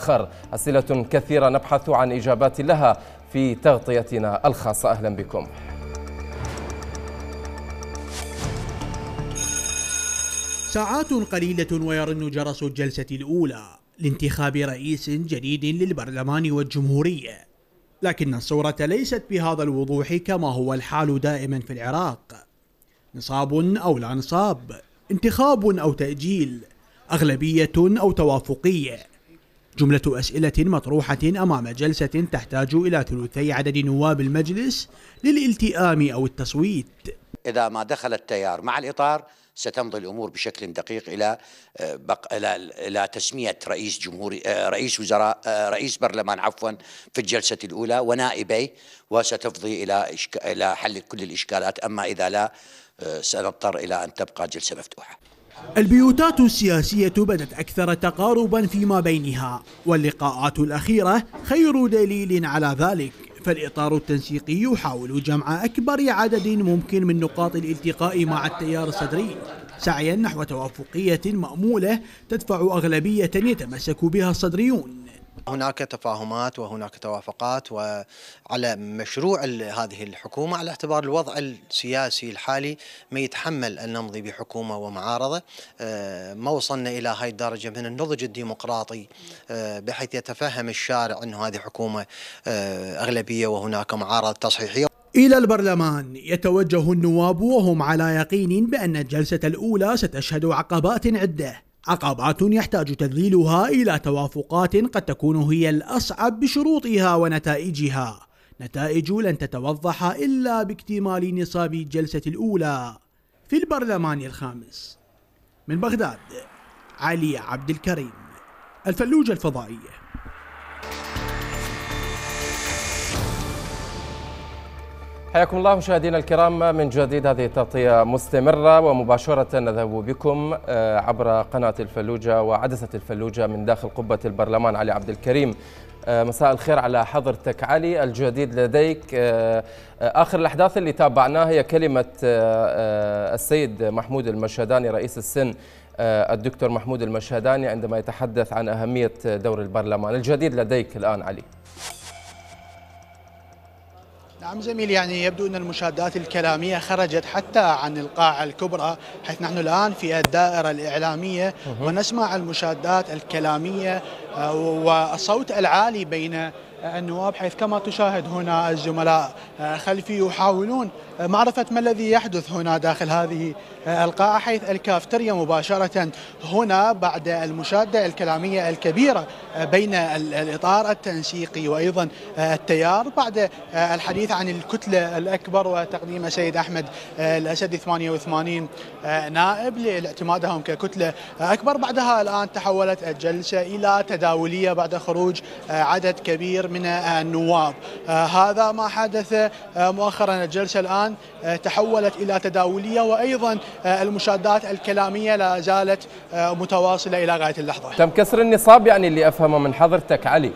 يتأخر أسئلة كثيرة نبحث عن إجابات لها في تغطيتنا الخاصة. أهلا بكم. ساعات قليلة ويرن جرس الجلسة الأولى لانتخاب رئيس جديد للبرلمان والجمهورية لكن الصورة ليست بهذا الوضوح كما هو الحال دائما في العراق. نصاب أو لا نصاب انتخاب أو تأجيل أغلبية أو توافقية. جملة أسئلة مطروحة أمام جلسة تحتاج إلى ثلثي عدد نواب المجلس للالتئام أو التصويت إذا ما دخل التيار مع الإطار ستمضي الأمور بشكل دقيق إلى بق... إلى إلى تسمية رئيس جمهوري رئيس وزراء رئيس برلمان عفوا في الجلسة الأولى ونائبيه وستفضي إلى إشك... إلى حل كل الإشكالات أما إذا لا سنضطر إلى أن تبقى جلسة مفتوحة. البيوتات السياسية بدت أكثر تقاربا فيما بينها واللقاءات الأخيرة خير دليل على ذلك. فالإطار التنسيقي يحاول جمع أكبر عدد ممكن من نقاط الالتقاء مع التيار الصدري. سعيا نحو توافقية مأمولة تدفع أغلبية يتمسك بها الصدريون. هناك تفاهمات وهناك توافقات وعلى مشروع هذه الحكومة على اعتبار الوضع السياسي الحالي ما يتحمل أن نمضي بحكومة ومعارضة. ما وصلنا إلى هاي الدرجة من النضج الديمقراطي بحيث يتفهم الشارع أن هذه حكومة أغلبية وهناك معارضة تصحيحية. إلى البرلمان يتوجه النواب وهم على يقين بأن الجلسة الأولى ستشهد عقبات عدة. عقبات يحتاج تذليلها إلى توافقات قد تكون هي الأصعب بشروطها ونتائجها. نتائج لن تتوضح إلا باكتمال نصاب الجلسة الأولى في البرلمان الخامس. من بغداد علي عبد الكريم الفلوجة الفضائية. حياكم الله مشاهدينا الكرام من جديد هذه التغطية مستمرة ومباشرة نذهب بكم عبر قناة الفلوجة وعدسة الفلوجة من داخل قبة البرلمان علي عبد الكريم. مساء الخير على حضرتك علي الجديد لديك. آخر الأحداث اللي تابعناها هي كلمة السيد محمود المشهداني رئيس السن الدكتور محمود المشهداني عندما يتحدث عن أهمية دور البرلمان. الجديد لديك الآن علي. نعم زميلي يعني يبدو أن المشاهدات الكلامية خرجت حتى عن القاعة الكبرى حيث نحن الآن في الدائرة الإعلامية ونسمع المشاهدات الكلامية والصوت العالي بين النواب حيث كما تشاهد هنا الزملاء خلفي يحاولون معرفة ما الذي يحدث هنا داخل هذه القاعة حيث الكافتريا مباشرة هنا بعد المشادة الكلامية الكبيرة بين الإطار التنسيقي وأيضا التيار بعد الحديث عن الكتلة الأكبر وتقديم سيد أحمد الأسد 88 نائب لاعتمادهم ككتلة أكبر. بعدها الآن تحولت الجلسة إلى تداولية بعد خروج عدد كبير من النواب هذا ما حدث مؤخرا الجلسة الآن تحولت إلى تداولية وأيضا المشادات الكلامية لا زالت متواصلة إلى غاية اللحظة تم كسر النصاب يعني اللي أفهمه من حضرتك علي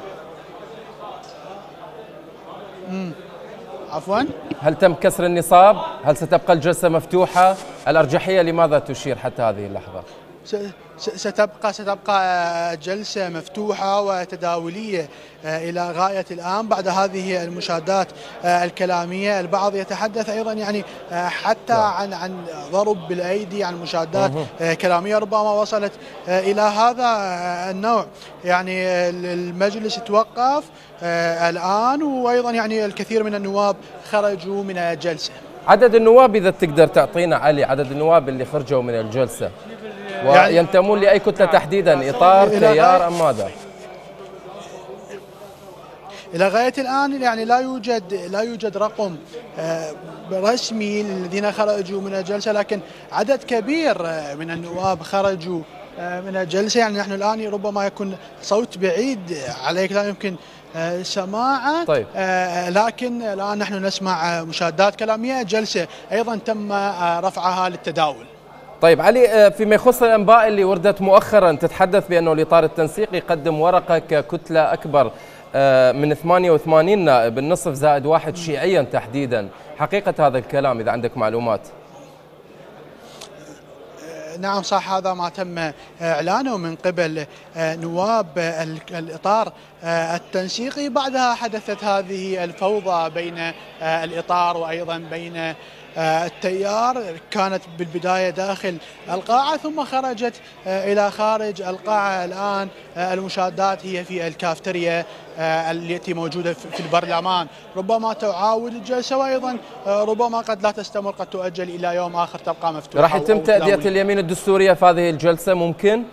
مم. عفوا هل تم كسر النصاب؟ هل ستبقى الجلسة مفتوحة؟ الأرجحية لماذا تشير حتى هذه اللحظة؟ ستبقى ستبقى جلسة مفتوحة وتداولية إلى غاية الآن بعد هذه المشادات الكلامية. البعض يتحدث أيضا يعني حتى عن عن ضرب بالأيدي عن مشادات كلامية. ربما وصلت إلى هذا النوع. يعني المجلس توقف الآن وأيضا يعني الكثير من النواب خرجوا من الجلسة. عدد النواب إذا تقدر تعطينا علي عدد النواب اللي خرجوا من الجلسة؟ وينتمون لأي كتلة تحديدا إطار تيار أم ماذا؟ إلى غاية الآن يعني لا يوجد لا يوجد رقم رسمي للذين خرجوا من الجلسة لكن عدد كبير من النواب خرجوا من الجلسة. يعني نحن الآن ربما يكون صوت بعيد عليك لا يمكن سماعه طيب. لكن الآن نحن نسمع مشاهدات كلامية. جلسة أيضا تم رفعها للتداول. طيب علي فيما يخص الأنباء اللي وردت مؤخرا تتحدث بأنه الاطار التنسيقي يقدم ورقه ككتله أكبر من 88 نائب النصف زائد واحد شيعيا تحديدا. حقيقة هذا الكلام إذا عندك معلومات. نعم صح هذا ما تم إعلانه من قبل نواب الإطار التنسيقي. بعدها حدثت هذه الفوضى بين الإطار وأيضا بين آه، التيار كانت بالبداية داخل القاعة ثم خرجت آه، إلى خارج القاعة الآن آه، المشاهدات هي في الكافتريا التي موجودة في البرلمان. ربما تعاود الجلسة وأيضا ربما قد لا تستمر قد تؤجل إلى يوم آخر تبقى مفتوحة. راح يتم تأدية اليمين الدستورية في هذه الجلسة ممكن؟ آه،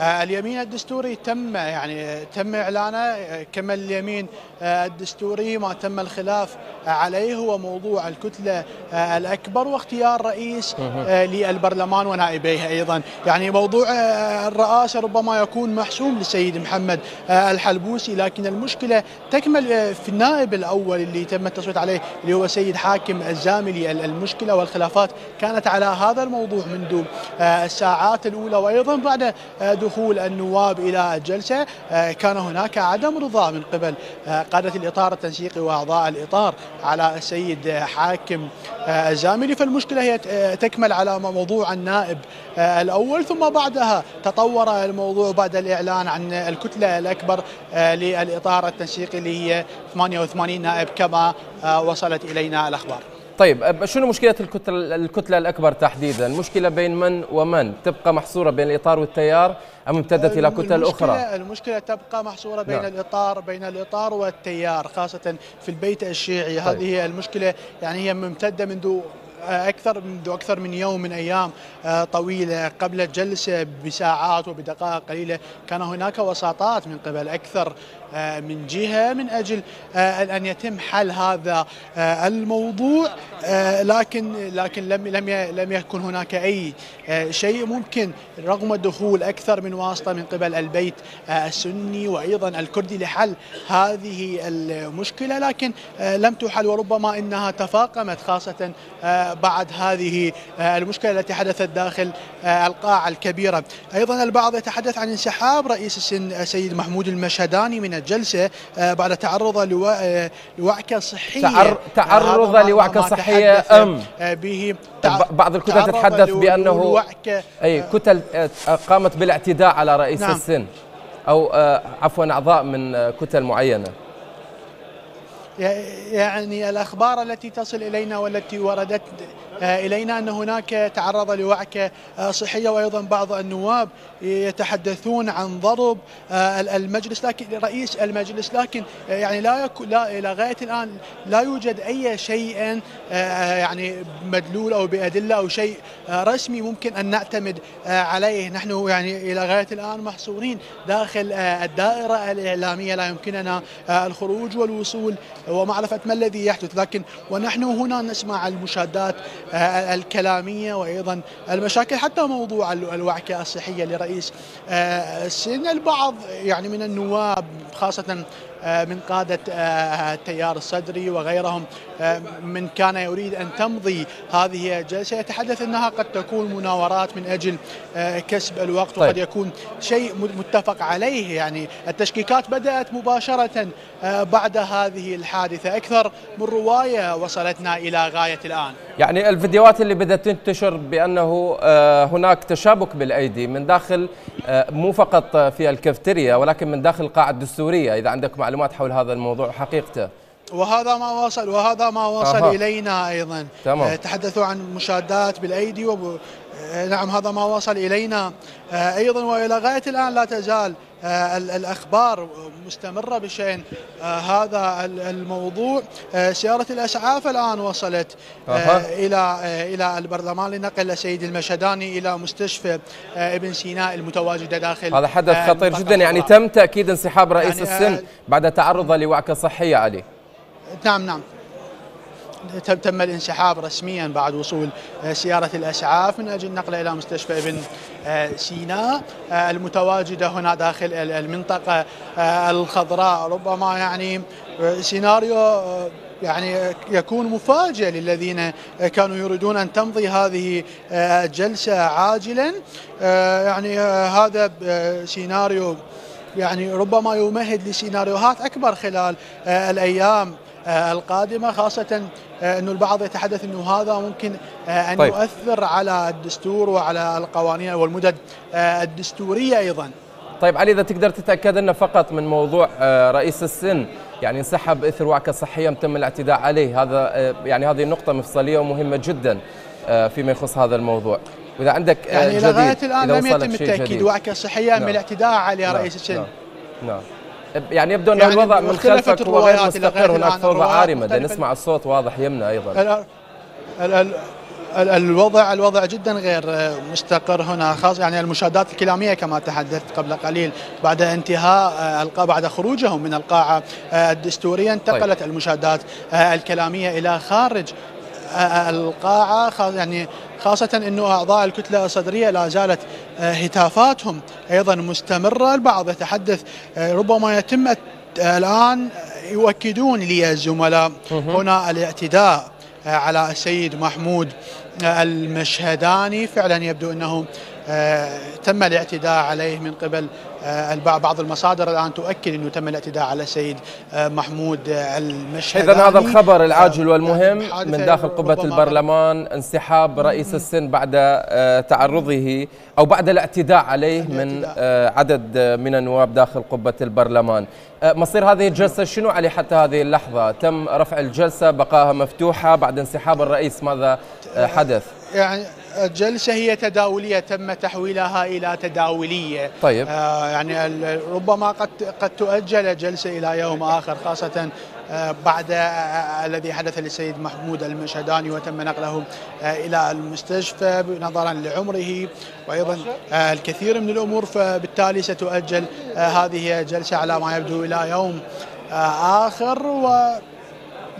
اليمين الدستوري تم يعني تم إعلانه. آه، كما اليمين آه، الدستوري ما تم الخلاف عليه هو موضوع الكتلة الأكبر واختيار رئيس للبرلمان ونائبيه أيضا. يعني موضوع الرئاسة ربما يكون محسوم للسيد محمد الحلبوسي لكن المشكلة تكمل في النائب الأول اللي تم التصويت عليه اللي هو سيد حاكم الزاملي. المشكلة والخلافات كانت على هذا الموضوع منذ الساعات الأولى وأيضا بعد دخول النواب إلى الجلسة آه، كان هناك عدم رضا من قبل آه، قادة الإطار التنسيقي وأعضاء الإطار على السيد حاكم آه، الزاملي فالمشكلة هي تكمل على موضوع النائب الأول. ثم بعدها تطور الموضوع بعد الإعلان عن الكتلة الأكبر للإطار التنسيقي اللي هي 88 نائب كما وصلت إلينا الأخبار. طيب شنو مشكلة الكتلة, الكتلة الأكبر تحديدا؟ مشكلة بين من ومن؟ تبقى محصورة بين الإطار والتيار أم امتدت إلى كتل أخرى؟ المشكلة تبقى محصورة بين نعم. الإطار بين الإطار والتيار خاصة في البيت الشيعي طيب. هذه هي المشكلة يعني هي ممتدة منذ أكثر منذ أكثر من يوم من أيام آه، طويلة قبل الجلسة بساعات وبدقائق قليلة كان هناك وساطات من قبل أكثر آه، من جهة من أجل آه، ان يتم حل هذا الموضوع. لكن لكن لم لم لم يكن هناك أي شيء ممكن رغم دخول أكثر من واسطة من قبل البيت السني وأيضا الكردي لحل هذه المشكلة. لكن لم تحل وربما إنها تفاقمت خاصة بعد هذه آه، المشكلة التي حدثت داخل آه، القاعة الكبيرة. أيضا البعض يتحدث عن انسحاب رئيس السن السيد محمود المشهداني من الجلسة آه، بعد تعرض لوعكة صحية. تعرض لوعكة صحية أم؟ به. بعض الكتل تتحدث بأنه أي كتل قامت بالاعتداء على رئيس نعم. السن أو عفوا أعضاء من كتل معينة. يعني الأخبار التي تصل إلينا والتي وردت إلينا أن هناك تعرض لوعكة صحية وأيضا بعض النواب يتحدثون عن ضرب المجلس لكن رئيس المجلس لكن يعني لا لا إلى غاية الآن لا يوجد أي شيء يعني مدلول أو بأدلة أو شيء رسمي ممكن أن نعتمد عليه. نحن يعني إلى غاية الآن محصورين داخل الدائرة الإعلامية لا يمكننا الخروج والوصول ومعرفة ما الذي يحدث لكن ونحن هنا نسمع المشاهدات آه، الكلامية وأيضا المشاكل حتى موضوع الوعكة الصحية لرئيس آه، السن البعض يعني من النواب خاصة آه، من قادة التيار الصدري وغيرهم. من كان يريد أن تمضي هذه الجلسة. يتحدث أنها قد تكون مناورات من أجل كسب الوقت. طيب. وقد يكون شيء متفق عليه. يعني التشكيكات بدأت مباشرة بعد هذه الحادثة. أكثر من رواية وصلتنا إلى غاية الآن. يعني الفيديوهات اللي بدأت تنتشر بأنه آه، هناك تشابك بالأيدي من داخل آه، مو فقط في الكافتيريا ولكن من داخل القاعة الدستورية إذا عندك معلومات حول هذا الموضوع حقيقته وهذا ما وصل وهذا ما وصل أه. إلينا أيضا تمام. آه، تحدثوا عن مشادات بالأيدي وب... نعم هذا ما وصل إلينا أيضا وإلى غاية الآن لا تزال الأخبار مستمرة بشأن آه، هذا الموضوع. آه، سيارة الأسعاف الآن وصلت إلى إلى البرلمان لنقل السيد المشهداني إلى مستشفى ابن سيناء المتواجدة داخل هذا حدث خطير جدا. يعني تم تأكيد انسحاب رئيس يعني السن بعد تعرضه لوعكة صحية علي؟ نعم نعم. تم الانسحاب رسميا بعد وصول آه، سيارة الأسعاف من أجل نقله إلى مستشفى ابن آه، سيناء آه، المتواجدة هنا داخل المنطقة الخضراء. ربما يعني سيناريو يعني يكون مفاجئ للذين كانوا يريدون أن تمضي هذه الجلسة عاجلا. يعني هذا سيناريو يعني ربما يمهد لسيناريوهات أكبر خلال الأيام. القادمة خاصة أنه البعض يتحدث أنه هذا ممكن أن طيب. يؤثر على الدستور وعلى القوانين والمدد الدستورية أيضا طيب علي إذا تقدر تتأكد لنا فقط من موضوع آه، رئيس السن يعني انسحب اثر وعكه صحيه تم الاعتداء عليه هذا آه، يعني هذه نقطة مفصلية ومهمة جدا آه، فيما يخص هذا الموضوع وإذا عندك يعني لغايه الآن لم يتم التأكيد. وعكه صحيه من نعم. الاعتداء على نعم، رئيس السن نعم نعم يعني يبدو أن يعني الوضع من خلفك هو غير مستقر هناك فوضى عارمة. مختلفة. نسمع الصوت واضح يمنا أيضا. ال- ال- ال- ال- الوضع الوضع جدا غير مستقر هنا خاص يعني المشاهدات الكلامية كما تحدثت قبل قليل بعد انتهاء القاعه بعد خروجهم من القاعه الدستورية انتقلت المشاهدات الكلامية إلى خارج القاعه خاص- يعني خاصة إنه أعضاء الكتلة الصدرية لا زالت هتافاتهم أيضا مستمرة. البعض يتحدث ربما يتم الآن يؤكدون لي الزملاء هنا الاعتداء على السيد محمود المشهداني. فعلا يبدو إنه آه، تم الاعتداء عليه من قبل آه، بعض المصادر الآن تؤكد إنه تم الاعتداء على السيد آه، محمود آه، المشهداني إذا هذا الخبر العاجل آه، والمهم يعني من داخل قبة البرلمان انسحاب رئيس السن بعد آه، تعرضه أو بعد الاعتداء عليه من. آه، عدد آه، من النواب داخل قبة البرلمان. آه، مصير هذه الجلسة شنو عليه حتى هذه اللحظة؟ تم رفع الجلسة بقاها مفتوحة بعد انسحاب الرئيس ماذا آه، حدث؟ يعني الجلسة هي تداولية تم تحويلها إلى تداولية. طيب. آه يعني ربما قد قد تؤجل الجلسة إلى يوم آخر خاصة آه بعد آه الذي حدث للسيد محمود المشهداني وتم نقله آه إلى المستشفى نظرا لعمره. وأيضا آه الكثير من الأمور فبالتالي ستؤجل آه هذه الجلسة على ما يبدو إلى يوم آه آخر. و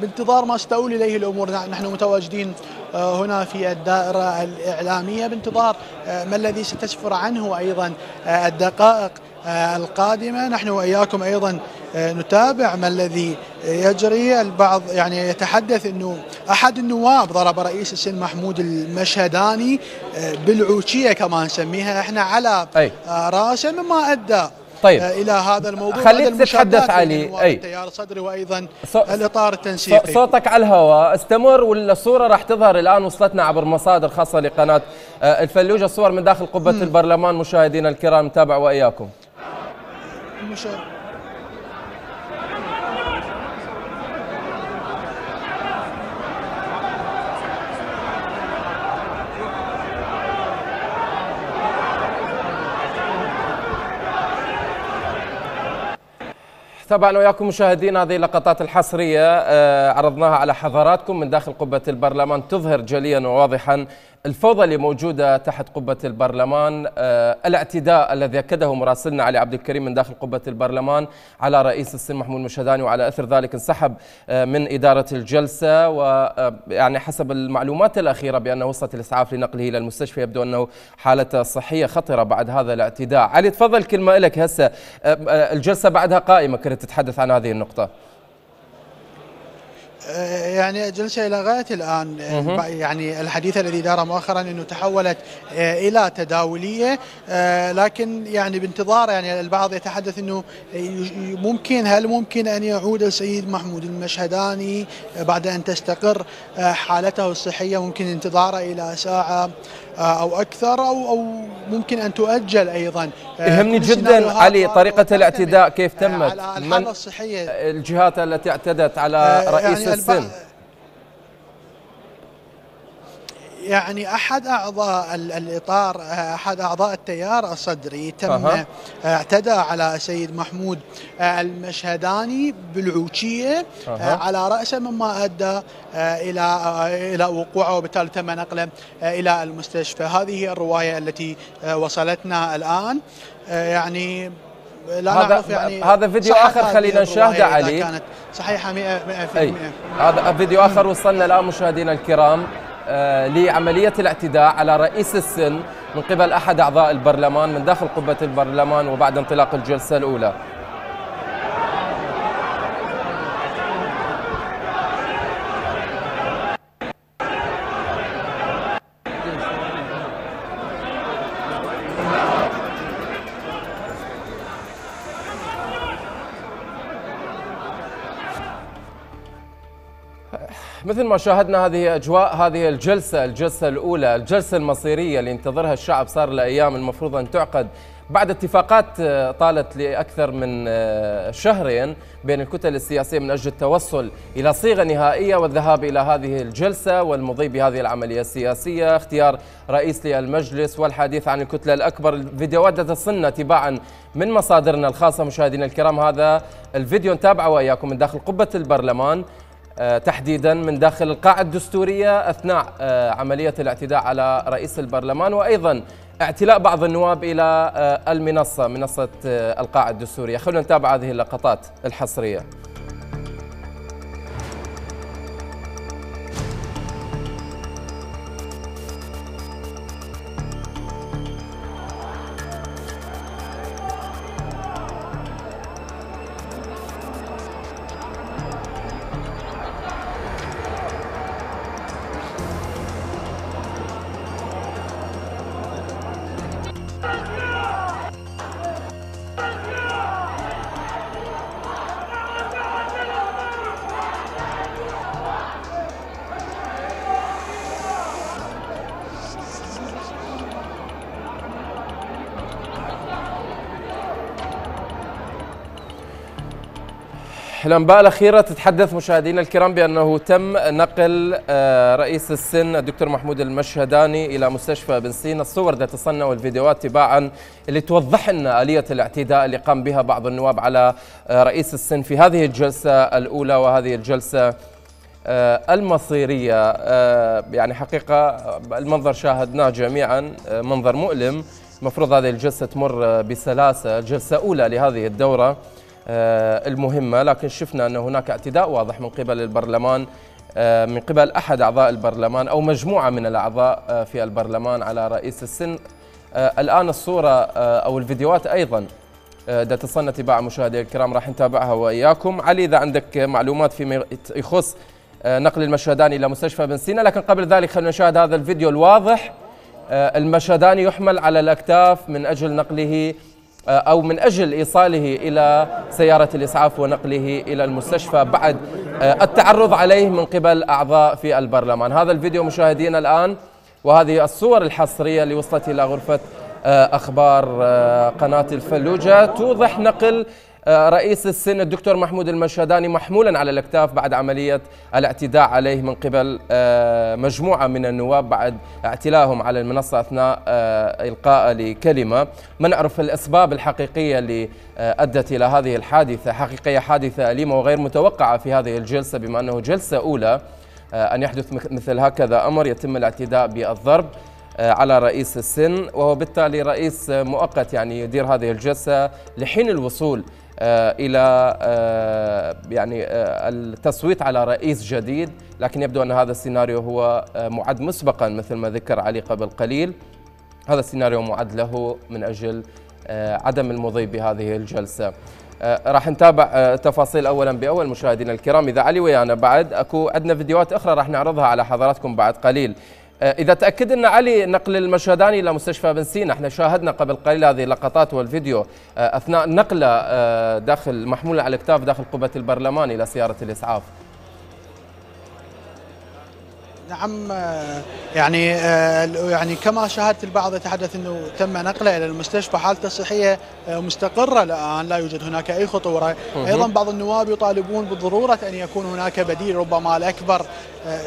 بانتظار ما ستؤول إليه الأمور. نحن متواجدين آه، هنا في الدائرة الإعلامية. بانتظار آه، ما الذي ستسفر عنه أيضا آه، الدقائق القادمة. نحن وإياكم أيضا نتابع ما الذي يجري. البعض يعني يتحدث إنه أحد النواب ضرب رئيس السن محمود المشهداني بالعوشية كما نسميها إحنا على راسه مما أدى طيب. آه، إلى هذا الموضوع. خليك تتحدث علي. بين نواب أي. التيار الصدري وأيضا صو- الإطار التنسيقي. صوتك على الهواء. استمر والصورة راح تظهر الآن وصلتنا عبر مصادر خاصة لقناة آه، الفلوجة. صور من داخل قبة البرلمان. مشاهدينا الكرام نتابع وإياكم. مش... طبعا وياكم مشاهدين هذه اللقطات الحصرية آه، عرضناها على حضراتكم من داخل قبة البرلمان. تظهر جليا وواضحا الفوضى اللي موجودة تحت قبة البرلمان آه، الاعتداء الذي أكده مراسلنا علي عبد الكريم من داخل قبة البرلمان على رئيس السن محمود مشهداني وعلى أثر ذلك انسحب آه، من إدارة الجلسة ويعني حسب المعلومات الأخيرة بأنه وصلت الإسعاف لنقله إلى المستشفى يبدو أنه حالته الصحية خطرة بعد هذا الاعتداء. علي تفضل كلمة لك هسه. آه، آه، الجلسة بعدها قائمة كنت تتحدث عن هذه النقطة. آه، يعني الجلسة إلى غاية الآن. آه، يعني الحديث الذي دار مؤخرا أنه تحولت آه، إلى تداولية. آه، لكن يعني بانتظار يعني البعض يتحدث أنه ممكن هل ممكن أن يعود السيد محمود المشهداني آه، بعد أن تستقر؟ آه، حالته الصحية ممكن انتظاره إلى ساعة. آه، أو أكثر أو أو ممكن أن تؤجل أيضا. آه، يهمني جدا علي وتعتمد، الاعتداء كيف تمت؟ على الحالة الصحية. الجهات التي اعتدت على آه، رئيس يعني السن البعض- يعني أحد أعضاء ال- الإطار أحد أعضاء التيار الصدري تم. أه. اعتدى على السيد محمود آه، المشهداني بالعوشيه. أه. على رأسه مما أدى آه، إلى آه، إلى وقوعه وبالتالي تم نقله إلى المستشفى هذه هي الرواية التي وصلتنا الآن يعني لا هذا- نعرف يعني هذا فيديو هذه خلينا نشاهده علي. كانت صحيحة 100% أي هذا فيديو آخر وصلنا الآن مشاهدينا الكرام لعملية الاعتداء على رئيس السن من قبل أحد أعضاء البرلمان من داخل قبة البرلمان وبعد انطلاق الجلسة الأولى. مثل ما شاهدنا هذه أجواء هذه الجلسة الجلسة الأولى الجلسة المصيرية اللي ينتظرها الشعب صار له أيام المفروض أن تعقد. بعد اتفاقات آه، طالت لأكثر من آه، شهرين بين الكتل السياسية من أجل التوصل إلى صيغة نهائية والذهاب إلى هذه الجلسة والمضي بهذه العملية السياسية، اختيار رئيس للمجلس والحديث عن الكتلة الأكبر، الفيديوهات تصلنا تباعا من مصادرنا الخاصة. مشاهدينا الكرام هذا الفيديو نتابعه وإياكم من داخل قبة البرلمان. تحديدا من داخل القاعة الدستورية أثناء عملية الاعتداء على رئيس البرلمان وأيضا اعتلاء بعض النواب إلى آه، المنصة منصة آه، القاعة الدستورية. خلونا نتابع هذه اللقطات الحصرية. الانباء الأخيرة تتحدث مشاهدينا الكرام بأنه تم نقل آه، رئيس السن الدكتور محمود المشهداني إلى مستشفى بن سينا الصور ذات تصنع والفيديوهات تباعا اللي توضح لنا آلية الاعتداء اللي قام بها بعض النواب على آه، رئيس السن في هذه الجلسة الأولى وهذه الجلسة آه، المصيرية. يعني حقيقة المنظر شاهدناه جميعا منظر مؤلم. المفروض هذه الجلسة تمر بسلاسة جلسة أولى لهذه الدورة. آه، المهمة لكن شفنا أن هناك اعتداء واضح من قبل البرلمان آه، من قبل أحد أعضاء البرلمان أو مجموعة من الأعضاء آه، في البرلمان على رئيس السن. الآن الصورة أو الفيديوهات أيضا تصلنا تباع مشاهدي الكرام راح نتابعها وإياكم. علي إذا عندك معلومات فيما يخص نقل المشهداني إلى مستشفى بن سينا لكن قبل ذلك خلينا نشاهد هذا الفيديو الواضح. المشهداني يحمل على الأكتاف من أجل نقله آه، أو من أجل إيصاله إلى سيارة الإسعاف ونقله إلى المستشفى بعد آه، التعرض عليه من قبل أعضاء في البرلمان. هذا الفيديو مشاهدينا الآن وهذه الصور الحصرية اللي وصلت إلى غرفة آه، أخبار قناة الفلوجة توضح نقل آه، رئيس السن الدكتور محمود المشهداني محمولا على الأكتاف بعد عملية الاعتداء عليه من قبل آه، مجموعة من النواب بعد اعتلائهم على المنصة أثناء آه، إلقاء لكلمة. ما نعرف الأسباب الحقيقية اللي أدت إلى هذه الحادثة حقيقية حادثة أليمة وغير متوقعة في هذه الجلسة بما أنه جلسة أولى أن يحدث مثل هكذا أمر يتم الاعتداء بالضرب على رئيس السن وهو بالتالي رئيس مؤقت يعني يدير هذه الجلسة لحين الوصول آه، إلى آه، يعني آه، التصويت على رئيس جديد لكن يبدو أن هذا السيناريو هو معد مسبقا مثل ما ذكر علي قبل قليل. هذا السيناريو معد له من أجل عدم المضي بهذه الجلسة. راح نتابع تفاصيل اولا بأول مشاهدينا الكرام. إذا علي ويانا بعد أكو عندنا فيديوهات أخرى راح نعرضها على حضراتكم بعد قليل. آه، إذا تأكدنا علي نقل المشهداني إلى مستشفى بن سينا إحنا شاهدنا قبل قليل هذه اللقطات والفيديو آه، أثناء نقلة آه، داخل محمولة على الأكتاف داخل قبة البرلمان إلى سيارة الإسعاف. نعم يعني يعني كما شاهدت البعض يتحدث إنه تم نقله إلى المستشفى حالته الصحية مستقرة الآن لا يوجد هناك أي خطورة. أيضا بعض النواب يطالبون بضرورة أن يكون هناك بديل ربما الأكبر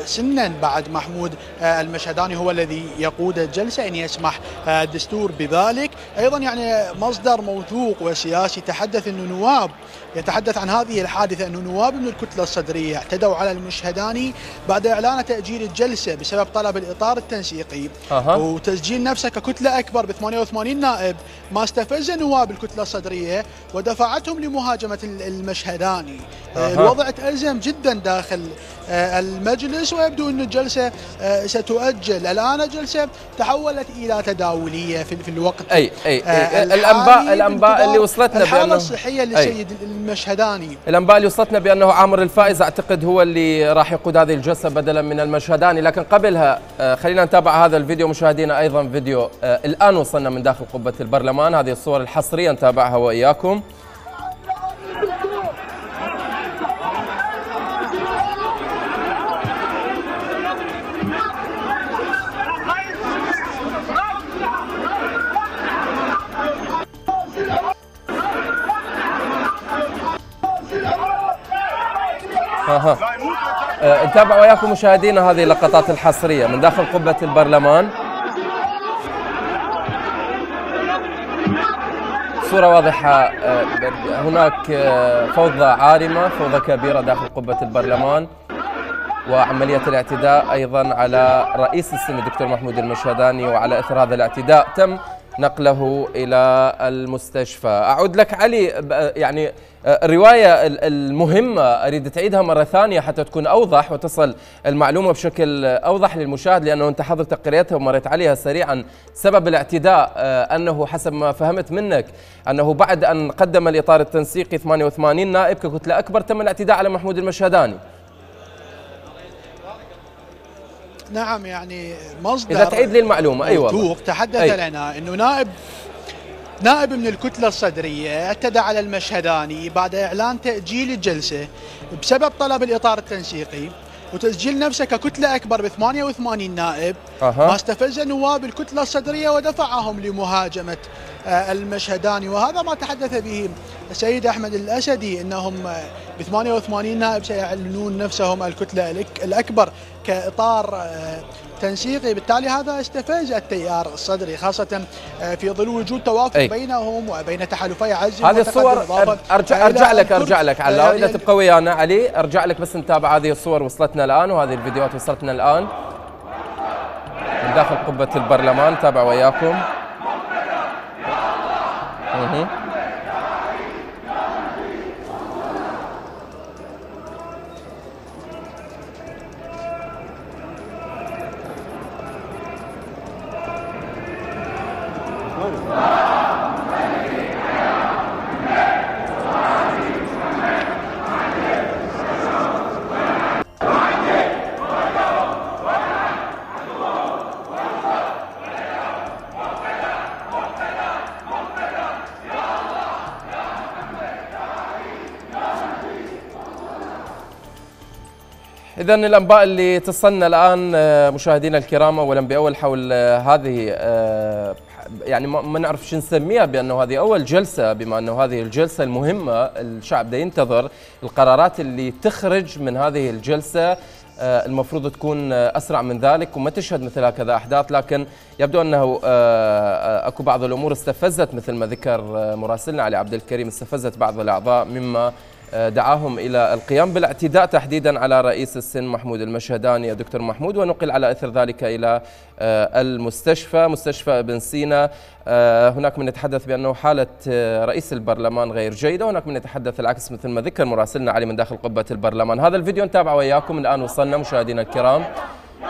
سنا بعد محمود آه، المشهداني هو الذي يقود الجلسة إن يسمح آه، الدستور بذلك. أيضا يعني مصدر موثوق وسياسي تحدث أنه نواب يتحدث عن هذه الحادثة أنه نواب من الكتلة الصدرية اعتدوا على المشهداني بعد إعلان تأجيل الجلسة بسبب طلب الإطار التنسيقي أه. وتسجيل نفسه ككتلة أكبر ب 88 نائب ما استفز نواب الكتلة الصدرية ودفعتهم لمهاجمة المشهداني أه. الوضع تأزم جدا داخل المجلس ويبدو أن الجلسة آه، ستؤجل. الآن الجلسة تحولت إلى تداولية في الوقت. أي أي, أي آه، الأنباء الأنباء اللي وصلتنا الحالة الصحية للسيد المشهداني. الأنباء اللي وصلتنا بأنه عامر الفائز أعتقد هو اللي راح يقود هذه الجلسة بدلا من المشهداني. لكن قبلها خلينا نتابع هذا الفيديو. مشاهدينا أيضا فيديو الآن وصلنا من داخل قبة البرلمان. هذه الصور الحصرية نتابعها وإياكم. أها آه، نتابع وياكم مشاهدينا هذه اللقطات الحصرية من داخل قبة البرلمان. صورة واضحة آه، هناك آه، فوضى عارمة فوضى كبيرة داخل قبة البرلمان وعملية الاعتداء أيضا على رئيس السن الدكتور محمود المشهداني وعلى إثر هذا الاعتداء تم نقله إلى المستشفى. أعود لك علي يعني آه، الرواية ال- المهمة أريد تعيدها مرة ثانية حتى تكون أوضح وتصل المعلومة بشكل أوضح للمشاهد لأنه أنت حضرتك قريتها ومريت عليها سريعا. سبب الاعتداء آه، أنه حسب ما فهمت منك أنه بعد أن قدم الإطار التنسيقي 88 نائب ككتلة أكبر تم الاعتداء على محمود المشهداني. نعم يعني مصدر إذا تعيد لي المعلومة أيوة موثوق. تحدث أي. لنا إنه نائب نائب من الكتلة الصدرية اعتدى على المشهداني بعد إعلان تأجيل الجلسة بسبب طلب الإطار التنسيقي. وتسجيل نفسه ككتلة أكبر ب 88 نائب أها. ما استفز نواب الكتلة الصدرية ودفعهم لمهاجمة آه، المشهداني وهذا ما تحدث به السيد أحمد الأسدي إنهم ب 88 نائب سيعلنون نفسهم الكتلة الأك- الأكبر كإطار آه، تنسيقي بالتالي هذا استفز التيار الصدري خاصة آه، في ظل وجود توافق أي. بينهم وبين تحالفي عزم هذه الصور إضافة أر- ارجع إلى أرجع لك أن أرجع لك. اذا يعني تبقى ويانا علي؟ أرجع لك بس نتابع هذه الصور وصلتنا الآن وهذه الفيديوهات وصلتنا الآن. من داخل قبة البرلمان تابع وياكم. إذا الأنباء اللي تصلنا الآن آه، مشاهدينا الكرام أولا بأول حول آه، هذه آه، يعني ما نعرف شو نسميها بأنه هذه أول جلسة بما أنه هذه الجلسة المهمة الشعب ده ينتظر القرارات اللي تخرج من هذه الجلسة المفروض تكون أسرع من ذلك وما تشهد مثل هكذا أحداث لكن يبدو أنه أكو بعض الأمور استفزت مثل ما ذكر مراسلنا علي عبد الكريم استفزت بعض الأعضاء مما دعاهم إلى القيام بالاعتداء تحديدا على رئيس السن محمود المشهداني. الدكتور محمود ونقل على إثر ذلك إلى آه، المستشفى مستشفى ابن سينا. آه، هناك من يتحدث بأنه حالة آه، رئيس البرلمان غير جيدة وهناك من يتحدث العكس مثل ما ذكر مراسلنا علي من داخل قبة البرلمان. هذا الفيديو نتابعه وياكم الآن وصلنا مشاهدينا الكرام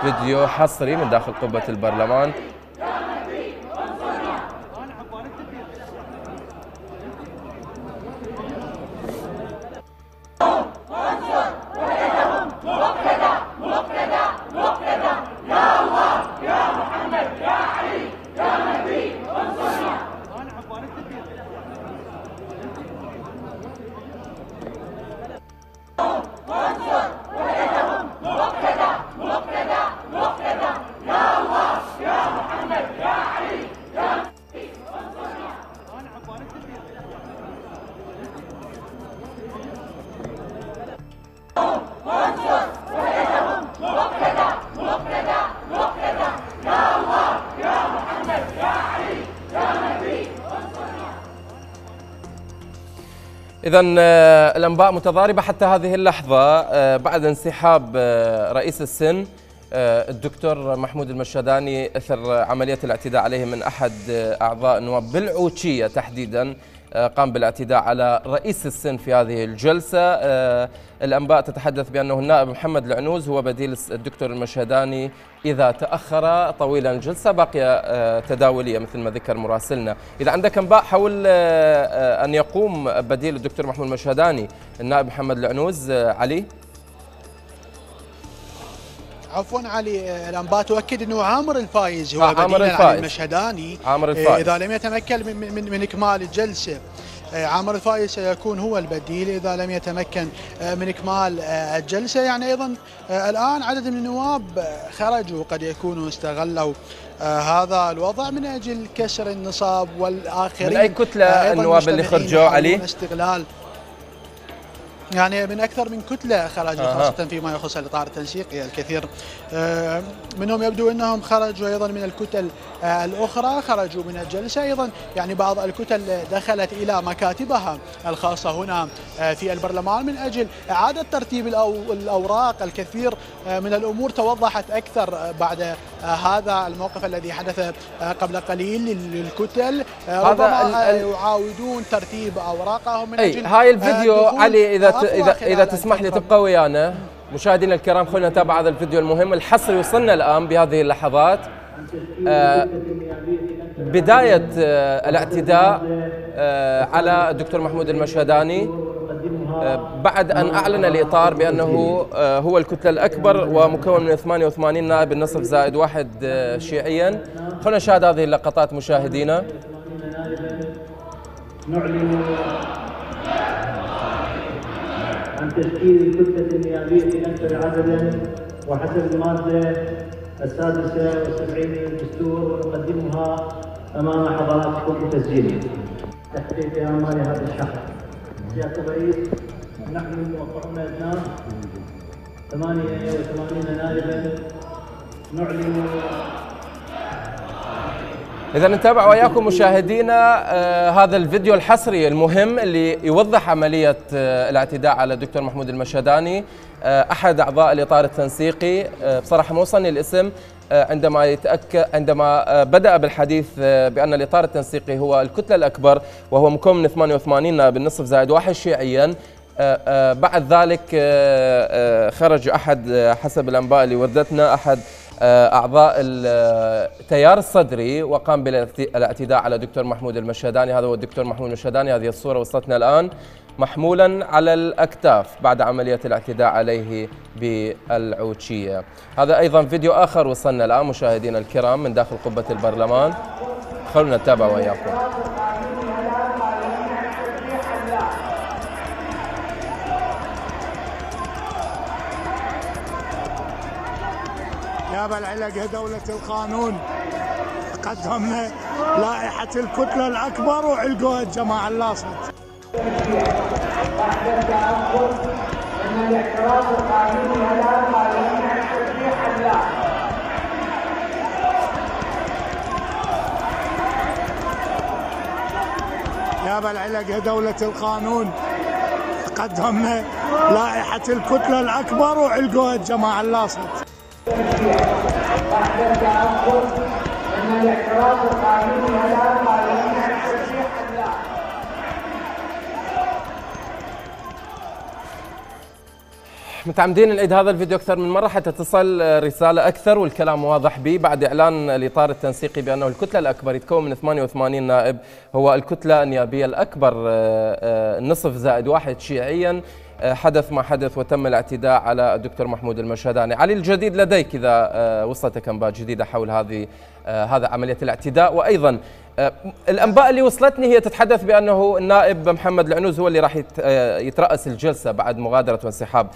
فيديو حصري من داخل قبة البرلمان. إذا الأنباء متضاربة حتى هذه اللحظة آه، بعد انسحاب آه، رئيس السن آه، الدكتور محمود المشهداني أثر عملية الاعتداء عليه من أحد آه، أعضاء النواب بالعوشيه تحديدا. آه، قام بالاعتداء على رئيس السن في هذه الجلسة. آه، الأنباء تتحدث بأنه النائب محمد العنوز هو بديل الدكتور المشهداني إذا تأخر طويلا الجلسة باقيه آه، تداولية مثل ما ذكر مراسلنا. إذا عندك أنباء حول آه، آه، أن يقوم بديل الدكتور محمود المشهداني النائب محمد العنوز آه، علي؟ عفوا علي آه، الأنباء تؤكد إنه عامر الفايز هو عامر الفايز. المشهداني عامر آه، الفايز. إذا لم يتمكن من, من, من إكمال الجلسة آه، عامر الفايز سيكون هو البديل إذا لم يتمكن من إكمال الجلسة يعني أيضا الآن عدد من النواب خرجوا قد يكونوا استغلوا هذا الوضع من أجل كسر النصاب والآخرين من آه، أيضاً النواب اللي خرجوا، علي؟ استغلال يعني من أكثر من كتلة خرجوا آه. خاصة فيما يخص الإطار التنسيقي الكثير. آه، منهم يبدو إنهم خرجوا أيضا من الكتل آه، الأخرى خرجوا من الجلسة أيضا. يعني بعض الكتل دخلت إلى مكاتبها الخاصة هنا آه، في البرلمان. من أجل إعادة ترتيب الأوراق الكثير من الأمور توضحت أكثر بعد هذا الموقف الذي حدث قبل قليل لل- للكتل. هذا ربما يعاودون ترتيب أوراقهم من أجل هاي الفيديو علي إذا اذا إذا تسمح لي. تبقى ويانا مشاهدينا الكرام خلينا نتابع هذا الفيديو المهم. الحصري وصلنا الآن بهذه اللحظات. آه، بداية آه، الاعتداء آه، على الدكتور محمود المشهداني. بعد أن أعلن الإطار بأنه هو الكتلة الأكبر ومكون من 88 نائب النصف زائد واحد شيعيا. خلينا نشاهد هذه اللقطات مشاهدينا. نعلن عن تشكيل الكتلة النيابية الأكثر عددا وحسب المادة السادسة والسبعين من الدستور ونقدمها أمام حضراتكم تسجيلا تحقيق أعمال هذا الشهر. سيادة الرئيس نحن الموقعون أبناء 88 نائبا نعلن إذا نتابع وياكم مشاهدينا آه هذا الفيديو الحصري المهم اللي يوضح عملية آه الاعتداء على الدكتور محمود المشهداني آه أحد أعضاء الإطار التنسيقي. بصراحة ما وصلني الاسم عندما يتأكد عندما بدأ بالحديث بأن الإطار التنسيقي هو الكتلة الأكبر وهو مكون من 88 نائب النصف زائد واحد شيعيا. بعد ذلك خرج أحد حسب الأنباء اللي وردتنا أحد آه، أعضاء التيار الصدري وقام بالاعتداء على الدكتور محمود المشهداني. هذا هو الدكتور محمود المشهداني. هذه الصورة وصلتنا الآن محمولا على الأكتاف بعد عملية الاعتداء عليه بالعوتشية هذا أيضا فيديو آخر وصلنا الآن مشاهدينا الكرام من داخل قبة البرلمان. خلونا نتابع وياكم. يا بالعلق دولة القانون. قدمنا لائحة الكتلة الأكبر وعلقوها الجماعة اللاصق. يا بالعلق دولة القانون. قدمنا لائحة الكتلة الأكبر وعلقوها الجماعة اللاصق. متعمدين نعيد هذا الفيديو أكثر من مرة حتى تصل رسالة أكثر والكلام واضح به بعد إعلان الإطار التنسيقي بأنه الكتلة الأكبر يتكون من 88 نائب هو الكتلة النيابية الأكبر آه، آه، نصف زائد واحد شيعيا. حدث ما حدث وتم الاعتداء على الدكتور محمود المشهداني. علي الجديد لديك إذا آه، وصلتك أنباء جديدة حول هذه آه، هذا عملية الاعتداء. وأيضا آه، الأنباء اللي وصلتني هي تتحدث بأنه النائب محمد العنوز هو اللي راح يت- آه، يترأس الجلسة بعد مغادرة وانسحاب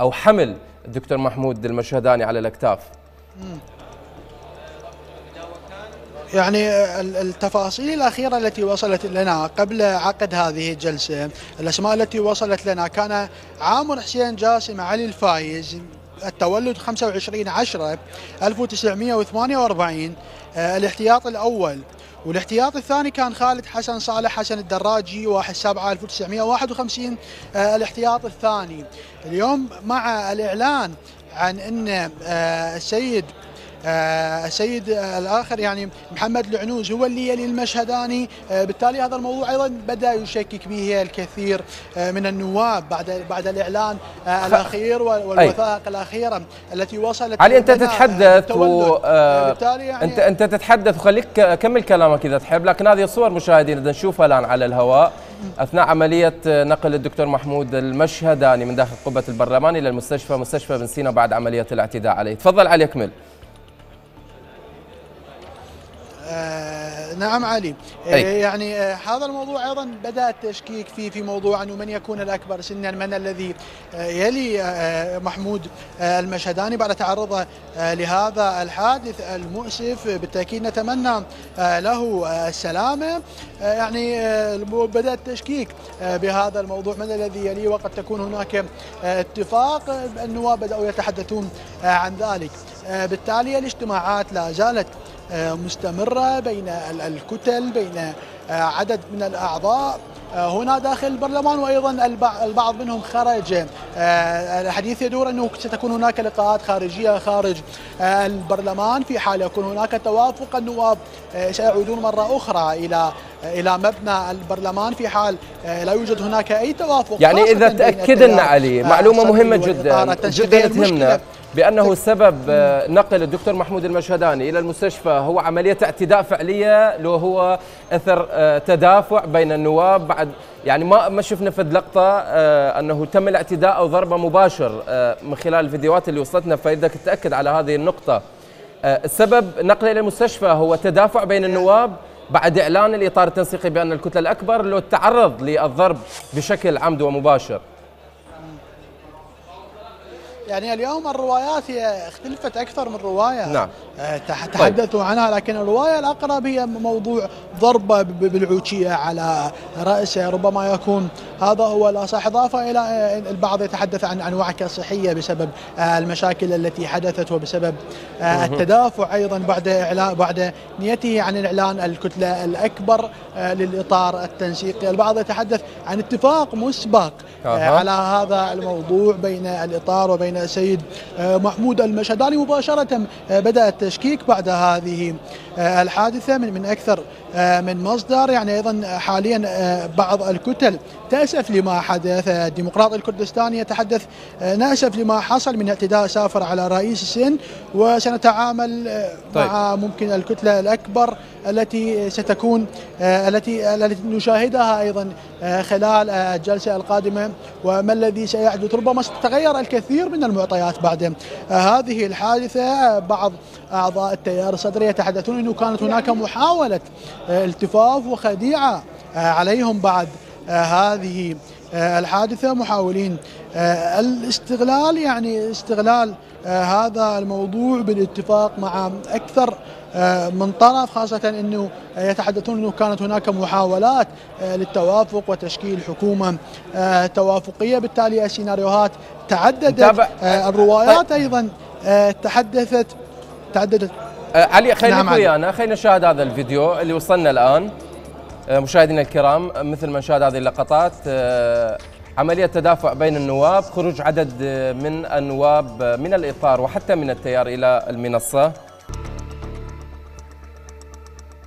أو حمل الدكتور محمود المشهداني على الأكتاف. يعني ال- التفاصيل الأخيرة التي وصلت لنا قبل عقد هذه الجلسة الأسماء التي وصلت لنا كان عامر حسين جاسم علي الفايز التولد 25 10 1948 آه، الاحتياط الأول. والاحتياط الثاني كان خالد حسن صالح حسن الدراجي 1 7 1951 آه، الاحتياط الثاني. اليوم مع الإعلان عن أن آه، السيد السيد آه، الآخر يعني محمد العنوز هو اللي يلي المشهداني. آه، بالتالي هذا الموضوع أيضا بدأ يشكك به الكثير آه، من النواب بعد بعد الإعلان الأخير وال- والوثائق الأخيرة التي وصلت علي أنت تتحدث. و يعني انت أنت تتحدث وخليك كمل كلامك إذا تحب لكن هذه صور مشاهدين بدنا نشوفها الآن على الهواء. أثناء عملية نقل الدكتور محمود المشهداني من داخل قبة البرلمان إلى المستشفى مستشفى بن سينا بعد عملية الاعتداء عليه. تفضل علي أكمل. آه، نعم علي. أي. يعني آه، هذا الموضوع أيضا بدأ التشكيك فيه في موضوع أنه من يكون الأكبر سنا من الذي آه، يلي آه، محمود آه، المشهداني بعد تعرضه آه، لهذا الحادث المؤسف. بالتأكيد نتمنى آه، له آه، السلامة. آه، يعني آه، بدأ التشكيك آه، بهذا الموضوع. من الذي يليه وقد تكون هناك آه، اتفاق آه، النواب بدأوا يتحدثون آه، عن ذلك. آه، بالتالي الاجتماعات لا زالت آه، مستمرة بين ال- الكتل بين آه، عدد من الأعضاء. آه، هنا داخل البرلمان وأيضا البع- البعض منهم خرج. آه، الحديث يدور أنه ستكون هناك لقاءات خارجية خارج آه، البرلمان في حال يكون هناك توافق. النواب آه، سيعودون مرة أخرى إلى إلى مبنى البرلمان في حال آه، لا يوجد هناك أي توافق. يعني بين تأكدنا علي آه، مهمة والإطار جدا. جدا تهمنا. بأنه سبب آه، نقل الدكتور محمود المشهداني إلى المستشفى هو عملية اعتداء فعلية لو هو أثر آه، تدافع بين النواب بعد يعني ما ما شفنا في اللقطة آه، أنه تم الاعتداء أو ضربة مباشر من خلال الفيديوهات اللي وصلتنا فإذا تتأكد على هذه النقطة. السبب نقله إلى المستشفى هو تدافع بين النواب بعد إعلان الإطار التنسيقي بأن الكتلة الأكبر لو تعرض للضرب بشكل عمد ومباشر. يعني اليوم الروايات هي اختلفت أكثر من رواية. نعم. آه، تح- تحدثوا عنها لكن الرواية الأقرب هي موضوع ضربه ب- بالعوشيه على رأسه. ربما يكون هذا هو الأصح. إضافة إلى آه، البعض يتحدث عن عن وعكه صحيه بسبب آه، المشاكل التي حدثت وبسبب التدافع أيضا بعد اعلان بعد نيته عن اعلان الكتلة الأكبر للإطار التنسيقي. البعض يتحدث عن اتفاق مسبق أها. على هذا الموضوع بين الإطار وبين السيد آه، محمود المشهداني مباشرة آه، بدأ التشكيك بعد هذه الحادثة من من أكثر آه، من مصدر يعني أيضا حاليا آه، بعض الكتل تأسف لما حدث. الديمقراط الكردستاني يتحدث آه، نأسف لما حصل من اعتداء سافر على رئيس السن وسنتعامل آه، طيب. مع ممكن الكتلة الأكبر التي ستكون آه، التي التي نشاهدها أيضا آه، خلال آه، الجلسة القادمة. وما الذي سيحدث؟ ربما ستتغير الكثير من المعطيات بعد آه، هذه الحادثة. آه، بعض أعضاء التيار الصدري يتحدثون أنه كانت هناك محاولة آه، التفاف وخديعة آه، عليهم بعد آه، هذه الحادثة. محاولين الاستغلال يعني استغلال هذا الموضوع بالاتفاق مع أكثر من طرف خاصة أنه يتحدثون أنه كانت هناك محاولات للتوافق وتشكيل حكومة توافقية. بالتالي السيناريوهات تعددت الروايات أيضا تحدثت تعددت. علي خلينا نعم،. ويانا. خلينا نشاهد هذا الفيديو اللي وصلنا الآن. آه، مشاهدينا الكرام مثل ما نشاهد هذه اللقطات آه، عملية تدافع بين النواب خروج عدد آه، من النواب آه، من الإطار وحتى من التيار إلى المنصة.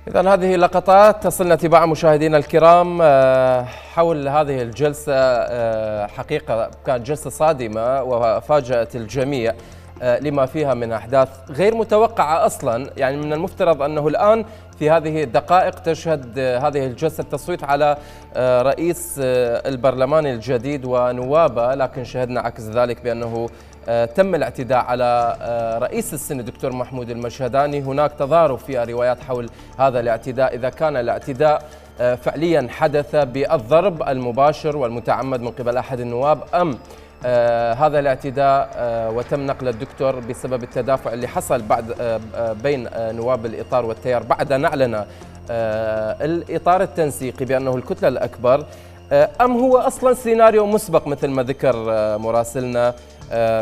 إذا هذه لقطات تصلنا تباعا مشاهدينا الكرام آه، حول هذه الجلسة آه، حقيقة كانت جلسة صادمة وفاجأت الجميع. آه، لما فيها من أحداث غير متوقعة أصلا. يعني من المفترض أنه الآن في هذه الدقائق تشهد آه، هذه الجلسة التصويت على آه، رئيس آه، البرلمان الجديد ونوابه لكن شهدنا عكس ذلك بأنه آه، تم الاعتداء على آه، رئيس السن الدكتور محمود المشهداني. هناك تضارب في روايات حول هذا الاعتداء. إذا كان الاعتداء آه، فعليا حدث بالضرب المباشر والمتعمد من قبل أحد النواب أم آه هذا الاعتداء آه وتم نقل الدكتور بسبب التدافع اللي حصل بعد آه بين نواب الإطار والتيار بعد أن أعلن آه الإطار التنسيقي بأنه الكتلة الأكبر. آه أم هو أصلا سيناريو مسبق مثل ما ذكر مراسلنا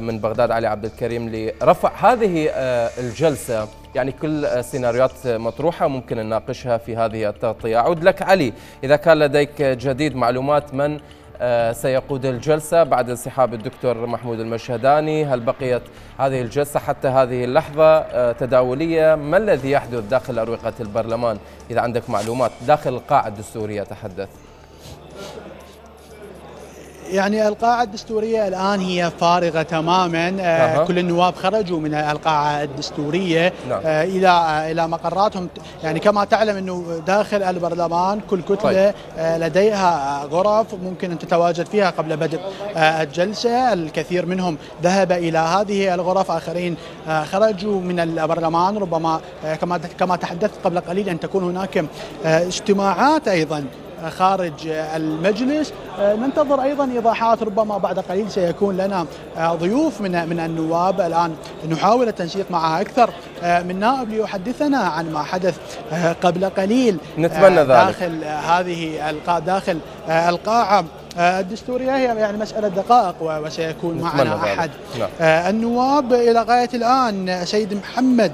من بغداد علي عبد الكريم لرفع هذه الجلسة. يعني كل سيناريوهات مطروحة ممكن نناقشها في هذه التغطية. أعود لك علي. إذا كان لديك جديد معلومات من سيقود الجلسة بعد انسحاب الدكتور محمود المشهداني. هل بقيت هذه الجلسة حتى هذه اللحظة آه، تداولية؟ ما الذي يحدث داخل أروقة البرلمان؟ إذا عندك معلومات داخل القاعة الدستورية تحدث. يعني القاعة الدستورية الآن هي فارغة تماما. أها. كل النواب خرجوا من القاعة الدستورية. نعم. آه، إلى آه، إلى مقراتهم. يعني كما تعلم أنه داخل البرلمان كل كتلة طيب. آه، لديها غرف ممكن أن تتواجد فيها قبل بدء آه، الجلسة. الكثير منهم ذهب إلى هذه الغرف. آخرين خرجوا من البرلمان. ربما كما كما تحدثت قبل قليل أن تكون هناك اجتماعات أيضا. خارج المجلس آه، ننتظر أيضا إيضاحات ربما بعد قليل سيكون لنا آه، ضيوف من من النواب الآن نحاول التنسيق معها أكثر آه، من نائب ليحدثنا عن ما حدث قبل قليل نتمنى ذلك. داخل هذه القاعه داخل القاعة الدستورية هي يعني مسألة دقائق وسيكون معنا. أحد نعم. آه، النواب إلى غاية الآن سيد محمد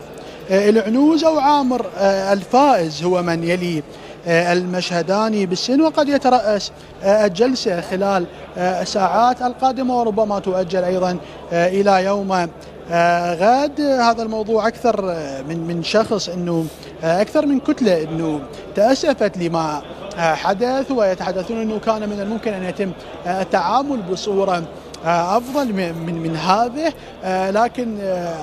العنوز أو عامر الفائز هو من يلي آه، المشهداني بالسن وقد يترأس آه، الجلسة خلال آه، الساعات القادمة وربما تؤجل أيضا آه، إلى يوم آه، غد هذا الموضوع أكثر آه، من من شخص أنه آه، أكثر من كتلة أنه تأسفت لما آه، حدث ويتحدثون أنه كان من الممكن أن يتم آه، التعامل بصورة آه، أفضل من من, هذه. آه، لكن آه،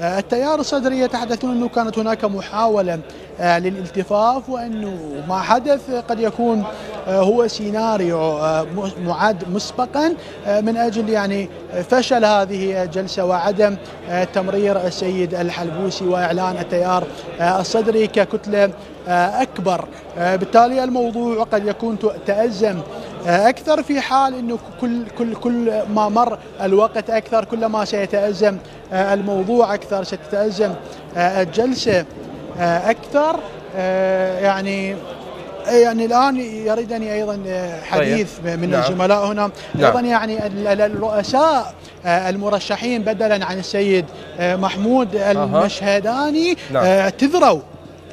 آه، التيار الصدري يتحدثون إنه كانت هناك محاولة آه، للالتفاف وأنه ما حدث قد يكون آه، هو سيناريو آه، معد مسبقا آه، من أجل يعني فشل هذه الجلسة وعدم آه، تمرير السيد الحلبوسي وإعلان التيار آه، الصدري ككتلة آه، أكبر. آه، بالتالي الموضوع قد يكون ت- تأزم آه، أكثر في حال إنه كل كل كل ما مر الوقت أكثر كلما سيتأزم آه، الموضوع أكثر ستتأزم آه، الجلسة. آه، أكثر آه، يعني يعني الآن يريدني أيضا آه، حديث من نعم. الزملاء هنا نعم. أيضا يعني ال- ال- الرؤساء آه، المرشحين بدلا عن السيد آه، محمود المشهداني نعم. آه، اعتذروا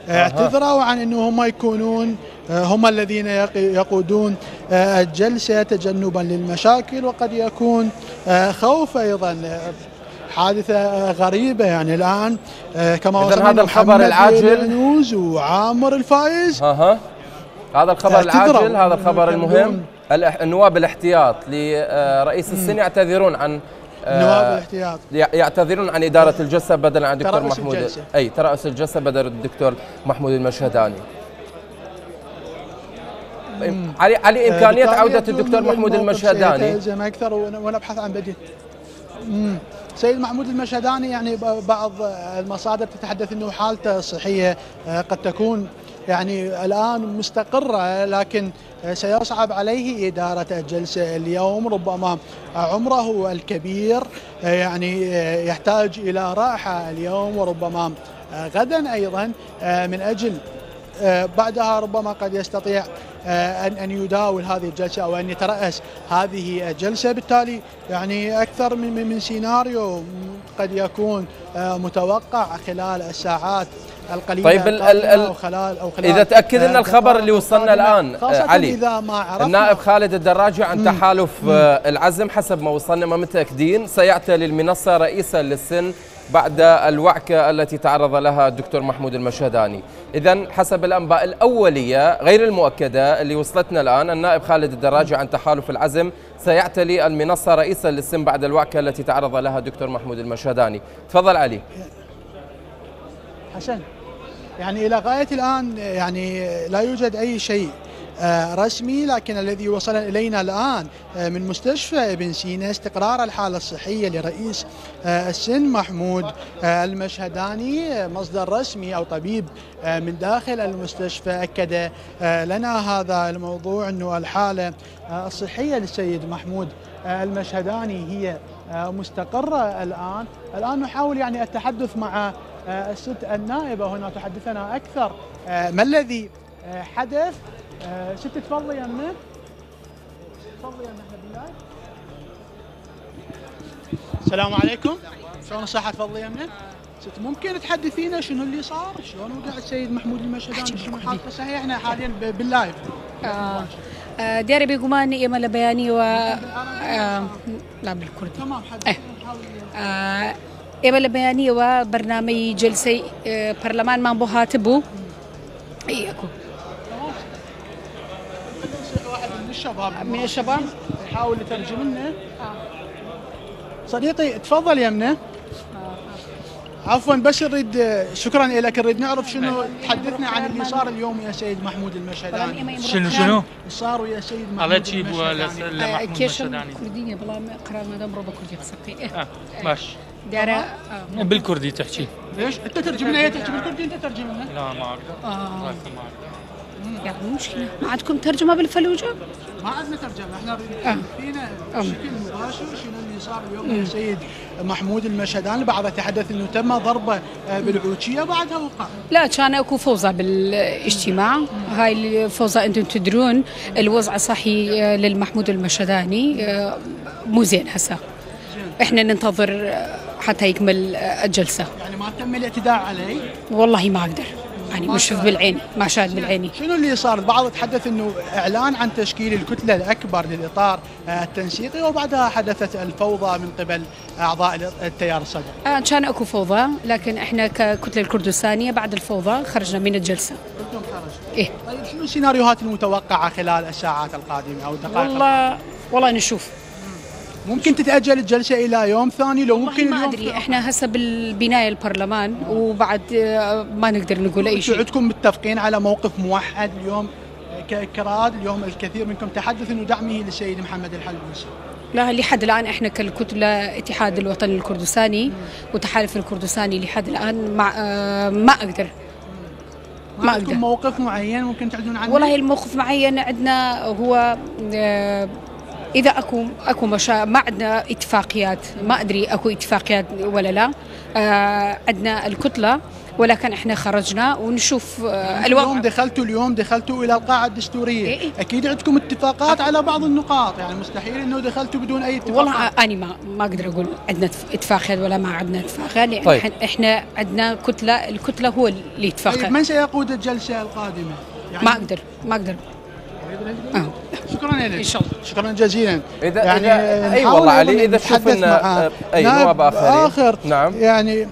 اعتذروا عن إنه هم يكونون آه، هم الذين يق- يقودون آه، الجلسة تجنبا للمشاكل وقد يكون آه، خوف أيضا آه، حادثة آه، غريبة يعني الآن آه، كما وصلنا هذا الخبر العاجل- العنوز وعامر الفايز ها هذا الخبر. العاجل هذا الخبر المهم. النواب الاحتياط لرئيس السن يعتذرون عن آه، نواب الاحتياط. يع- يعتذرون عن إدارة الجلسة بدلا عن الدكتور محمود الجلسة. أي ترأس الجلسة بدل الدكتور محمود المشهداني. علي علي إمكانية بالتالي عودة يبدو الدكتور محمود المشهداني؟ أكثر ون- ونبحث عن بديل. سيد محمود المشهداني يعني بعض المصادر تتحدث إنه حالته الصحيه آه، قد تكون يعني الآن مستقرة لكن آه، سيصعب عليه إدارة الجلسة اليوم. ربما عمره الكبير آه، يعني يحتاج إلى راحة اليوم. وربما غدا أيضا من أجل بعدها ربما قد يستطيع ان أن يداول هذه الجلسة أو أن يترأس هذه الجلسة. بالتالي يعني أكثر من من سيناريو قد يكون آه، متوقع خلال الساعات القليلة طيب ال- ال- ال- أو خلال أو خلال إذا تأكد أن آه، الخبر اللي وصلنا آه، خاصة علي، إذا ما عرفنا النائب خالد الدراجي عن تحالف آه، العزم حسب ما وصلنا ما متأكدين. سيعتلي المنصة رئيسا للسن بعد الوعكة التي تعرض لها الدكتور محمود المشهداني. إذا حسب الأنباء الأولية غير المؤكدة اللي وصلتنا الآن النائب خالد الدراجي عن تحالف العزم سيعتلي المنصة رئيسا للسن بعد الوعكة التي تعرض لها الدكتور محمود المشهداني. تفضل علي. حسن يعني إلى غاية الآن يعني لا يوجد أي شيء رسمي لكن الذي وصل إلينا الآن آه، من مستشفى ابن سينا استقرار الحالة الصحية لرئيس آه، السن محمود آه، المشهداني آه، مصدر رسمي أو طبيب آه، من داخل المستشفى آه، لنا هذا الموضوع انه الحالة آه، الصحية للسيد محمود آه، المشهداني هي آه، مستقرة الآن. الآن نحاول يعني التحدث مع آه، الست النائبة. هنا تحدثنا أكثر آه، ما الذي آه، حدث؟ آه، ست تفضلي يمنا تفضلي يمنا إحنا بالله السلام عليكم. شلون الصحة تفضلي يمنا ست ممكن تحدثينا شنو اللي صار؟ شلون وقع السيد محمود المشهداني شنو حالته صحيح؟ إحنا حاليا باللايف. آه، آه، دياري بيقومان إيما لبياني و آه، لا بالكردي. تمام حدثينا نحاول آه، إيما لبياني وبرنامج جلسة آه، برلمان ما بو هاتبو إيكو واحد من الشباب. من الشباب؟ يحاول يترجم لنا. صديقي تفضل يمنا عفوا بس نريد شكرا لك نريد نعرف شنو تحدثنا عن اللي صار اليوم يا سيد محمود المشهداني. شنو شنو؟ صار ويا سيد محمود على تجيب المشهداني. لمحمود كيش مشهداني كردية بلا ما قرار مدام روبا كردية بسقي آه باش. دارا بالكردي تحكي. ليش أنت ترجم لنا هي تحكي بالكردي أنت ترجم لنا. لا ما أعرف. آه. ما أعرف. يعني مشكلة. ما عندكم ترجمة بالفلوجة؟ ما عندنا ترجمة. إحنا آه. فينا آه. بشكل مباشر شنو اللي صار اليوم يا سيد محمود المشهداني البعض يتحدث إنه تم ضربه آه، بالعوشيه بعدها وقع. لا كان أكو فوضى بالاجتماع. هاي الفوضى أنتم تدرون الوضع صحي للمحمود المشهداني مو زين هسه. إحنا ننتظر حتى يكمل الجلسة. يعني ما تم الاعتداء عليه؟ والله ما أقدر. يعني مش بالعين ما شاهد بالعيني شنو اللي صار؟ البعض يتحدث إنه إعلان عن تشكيل الكتلة الأكبر للإطار آه، التنسيقي وبعدها حدثت الفوضى من قبل أعضاء التيار الصدري آه كان أكو فوضى لكن إحنا ككتلة الكردستانية بعد الفوضى خرجنا من الجلسة. إيه. طيب شنو السيناريوهات المتوقعة خلال الساعات القادمة أو الدقائق والله والله نشوف. ممكن تتأجل الجلسة إلى يوم ثاني لو ممكن ما أدري. إحنا هسه بالبناية البرلمان وبعد آه، ما نقدر نقول أي شيء. عندكم متفقين على موقف موحد اليوم ككراد اليوم الكثير منكم تحدث إنه دعمه للسيد محمد الحلبوسي لا لحد الآن إحنا كالكتلة اتحاد الوطني الكردستاني وتحالف الكردستاني لحد الآن مع آه، ما أقدر. ما عندكم موقف معين ممكن تعلنون عنه؟ والله الموقف معين عندنا هو آه، إذا أكو أكو مشا ما عندنا اتفاقيات ما أدري أكو اتفاقيات ولا لا آه، عندنا الكتلة ولكن إحنا خرجنا ونشوف آه، اليوم الوضع دخلتوا اليوم دخلتوا إلى القاعة الدستورية إيه إيه. أكيد عندكم اتفاقات على بعض النقاط يعني مستحيل إنه دخلتوا بدون أي اتفاقات والله اني ما ما أقدر أقول عندنا اتفاقيات ولا ما عندنا اتفاقات لأن طيب. طيب. إحنا عندنا كتلة الكتلة هو اللي طيب يتفاقد من سيقود الجلسة القادمة؟ يعني ما أقدر ما أقدر آه. شكرا لك. إن شاء الله. شكرا جزيلا. إذا يعني إذا أي نحاول والله علي إذا تشوف نتحدث إن مع أي نائب نواب آخرين. آخر. نعم. يعني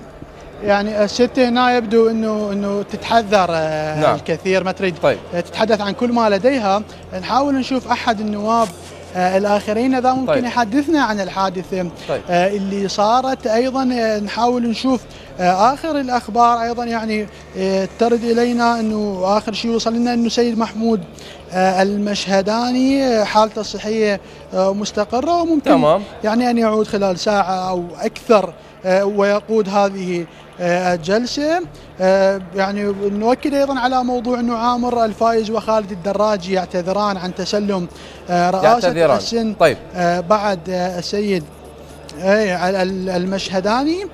يعني الست هنا يبدو انه إنه تتحذر آه، نعم. الكثير ما تريد طيب. آه، تتحدث عن كل ما لديها. نحاول نشوف أحد النواب آه، الآخرين إذا ممكن طيب. يحدثنا عن الحادثة طيب. آه، اللي صارت. أيضا آه، نحاول نشوف آه، آخر الأخبار. أيضا يعني آه، ترد إلينا إنه آخر شيء وصل لنا إنه سيد محمود آه، المشهداني آه، حالته الصحيه آه، مستقرة وممكن تمام. يعني أن يعود خلال ساعة أو أكثر آه، ويقود هذه الجلسة آه، يعني نؤكد أيضا على موضوع أنه عامر الفايز وخالد الدراجي يعتذران عن تسلم رئاسة يعتذران. السن طيب. بعد السيد ال- المشهداني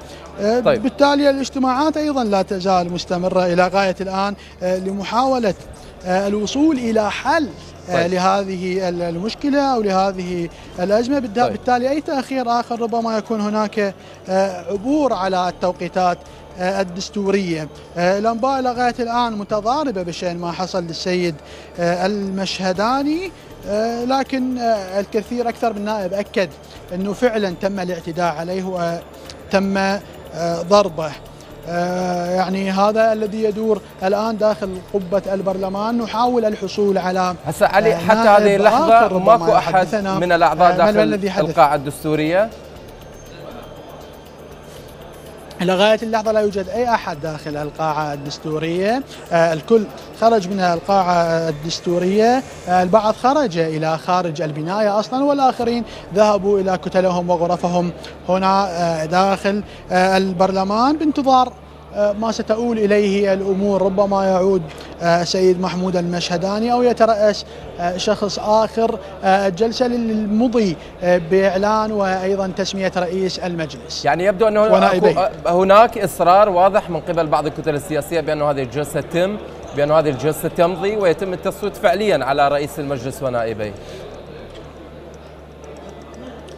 طيب. بالتالي الاجتماعات أيضا لا تزال مستمرة إلى غاية الآن لمحاولة الوصول إلى حل آه، طيب. لهذه ال- المشكلة أو لهذه الأزمة طيب. بالتالي أي تأخير آخر ربما يكون هناك آه، عبور على التوقيتات آه، الدستورية آه، الأنباء إلى غاية الآن متضاربة بشأن ما حصل للسيد آه، المشهداني آه، لكن آه، الكثير أكثر من نائب أكد أنه فعلا تم الاعتداء عليه وتم آه، ضربه آه، يعني هذا الذي يدور الآن داخل قبة البرلمان. نحاول الحصول على هسه علي آه، حتى هذه ربما ماكو يحدثنا. من الأعضاء آه، داخل ما الذي إلى غاية اللحظة لا يوجد أي أحد داخل القاعة الدستورية. آه، الكل خرج من القاعة الدستورية. آه، البعض خرج إلى خارج البناية أصلا والآخرين ذهبوا إلى كتلهم وغرفهم هنا آه، داخل البرلمان بانتظار ما ستؤول إليه الأمور ربما يعود آه، سيد محمود المشهداني أو يترأس آه، شخص آخر آه، الجلسة للمضي آه، بإعلان وأيضا تسمية رئيس المجلس. يعني يبدو أنه هناك إصرار واضح من قبل بعض الكتل السياسية بأن هذه الجلسة تتم بأن هذه الجلسة تمضي ويتم التصويت فعليا على رئيس المجلس ونائبيه.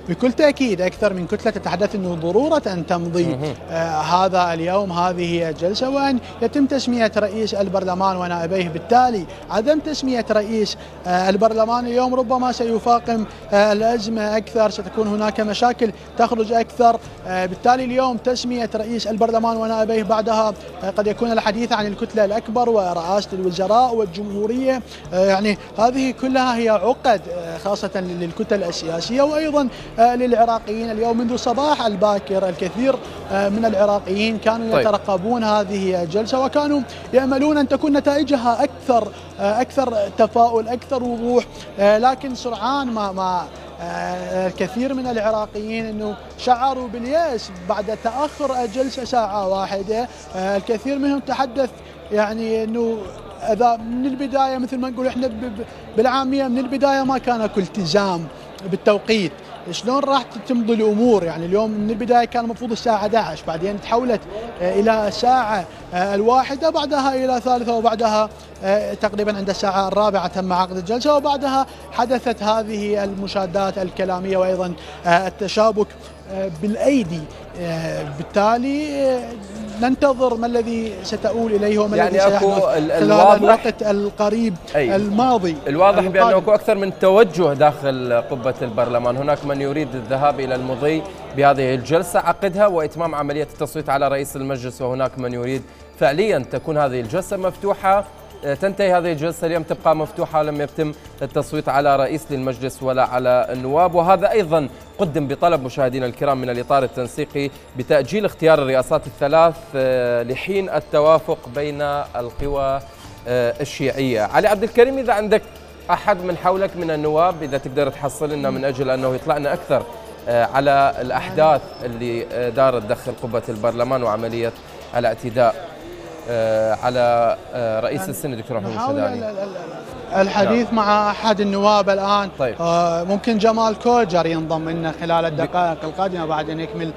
بكل تأكيد أكثر من كتلة تتحدث أنه ضرورة أن تمضي آه هذا اليوم. هذه الجلسة وأن يتم تسمية رئيس البرلمان ونائبيه. بالتالي عدم تسمية رئيس آه البرلمان اليوم ربما سيفاقم آه الأزمة أكثر ستكون هناك مشاكل تخرج أكثر. آه بالتالي اليوم تسمية رئيس البرلمان ونائبيه بعدها آه قد يكون الحديث عن الكتلة الأكبر ورئاسة الوزراء والجمهورية. آه يعني هذه كلها هي عقد آه خاصة للكتل السياسية. وأيضا للعراقيين اليوم منذ صباح الباكر الكثير آه من العراقيين كانوا طيب. يترقبون هذه الجلسة وكانوا يأملون أن تكون نتائجها أكثر آه أكثر تفاؤل أكثر وضوح. آه لكن سرعان ما ما آه، الكثير من العراقيين إنه شعروا باليأس بعد تأخر الجلسة ساعة واحدة. آه، الكثير منهم تحدث يعني إنه إذا من البداية مثل ما نقول إحنا بالعامية من البداية ما كان اكو التزام بالتوقيت. شلون راح تمضي الأمور؟ يعني اليوم من البداية كان المفروض الساعة 11 بعدين تحولت آه، إلى الساعة آه، الواحدة بعدها إلى ثالثة وبعدها آه، تقريبا عند الساعة الرابعة تم عقد الجلسة وبعدها حدثت هذه المشادات الكلامية وأيضا التشابك بالأيدي بالتالي ننتظر ما الذي ستؤول إليه وما يعني الذي الواضح- الوقت القريب أي. الماضي الواضح القادم. بأنه أكو أكثر من توجه داخل قبة البرلمان هناك من يريد الذهاب إلى المضي بهذه الجلسة عقدها وإتمام عملية التصويت على رئيس المجلس وهناك من يريد فعليا تكون هذه الجلسة مفتوحة آه، تنتهي هذه الجلسة اليوم تبقى مفتوحة لم يتم التصويت على رئيس للمجلس ولا على النواب. وهذا أيضا قدم بطلب مشاهدينا الكرام من الإطار التنسيقي بتأجيل اختيار الرئاسات الثلاث آه، لحين التوافق بين القوى آه، الشيعية. علي عبد الكريم إذا عندك أحد من حولك من النواب إذا تقدر تحصل لنا من أجل أنه يطلعنا أكثر آه، على الأحداث اللي دارت داخل قبة البرلمان وعملية الاعتداء. على آه، رئيس السنة دكتور محمود ال- الشداني ال- ال- الحديث مع أحد النواب الآن. طيب. آه ممكن جمال كوجر ينضم لنا خلال الدقائق القادمة بعد ان يكمل آه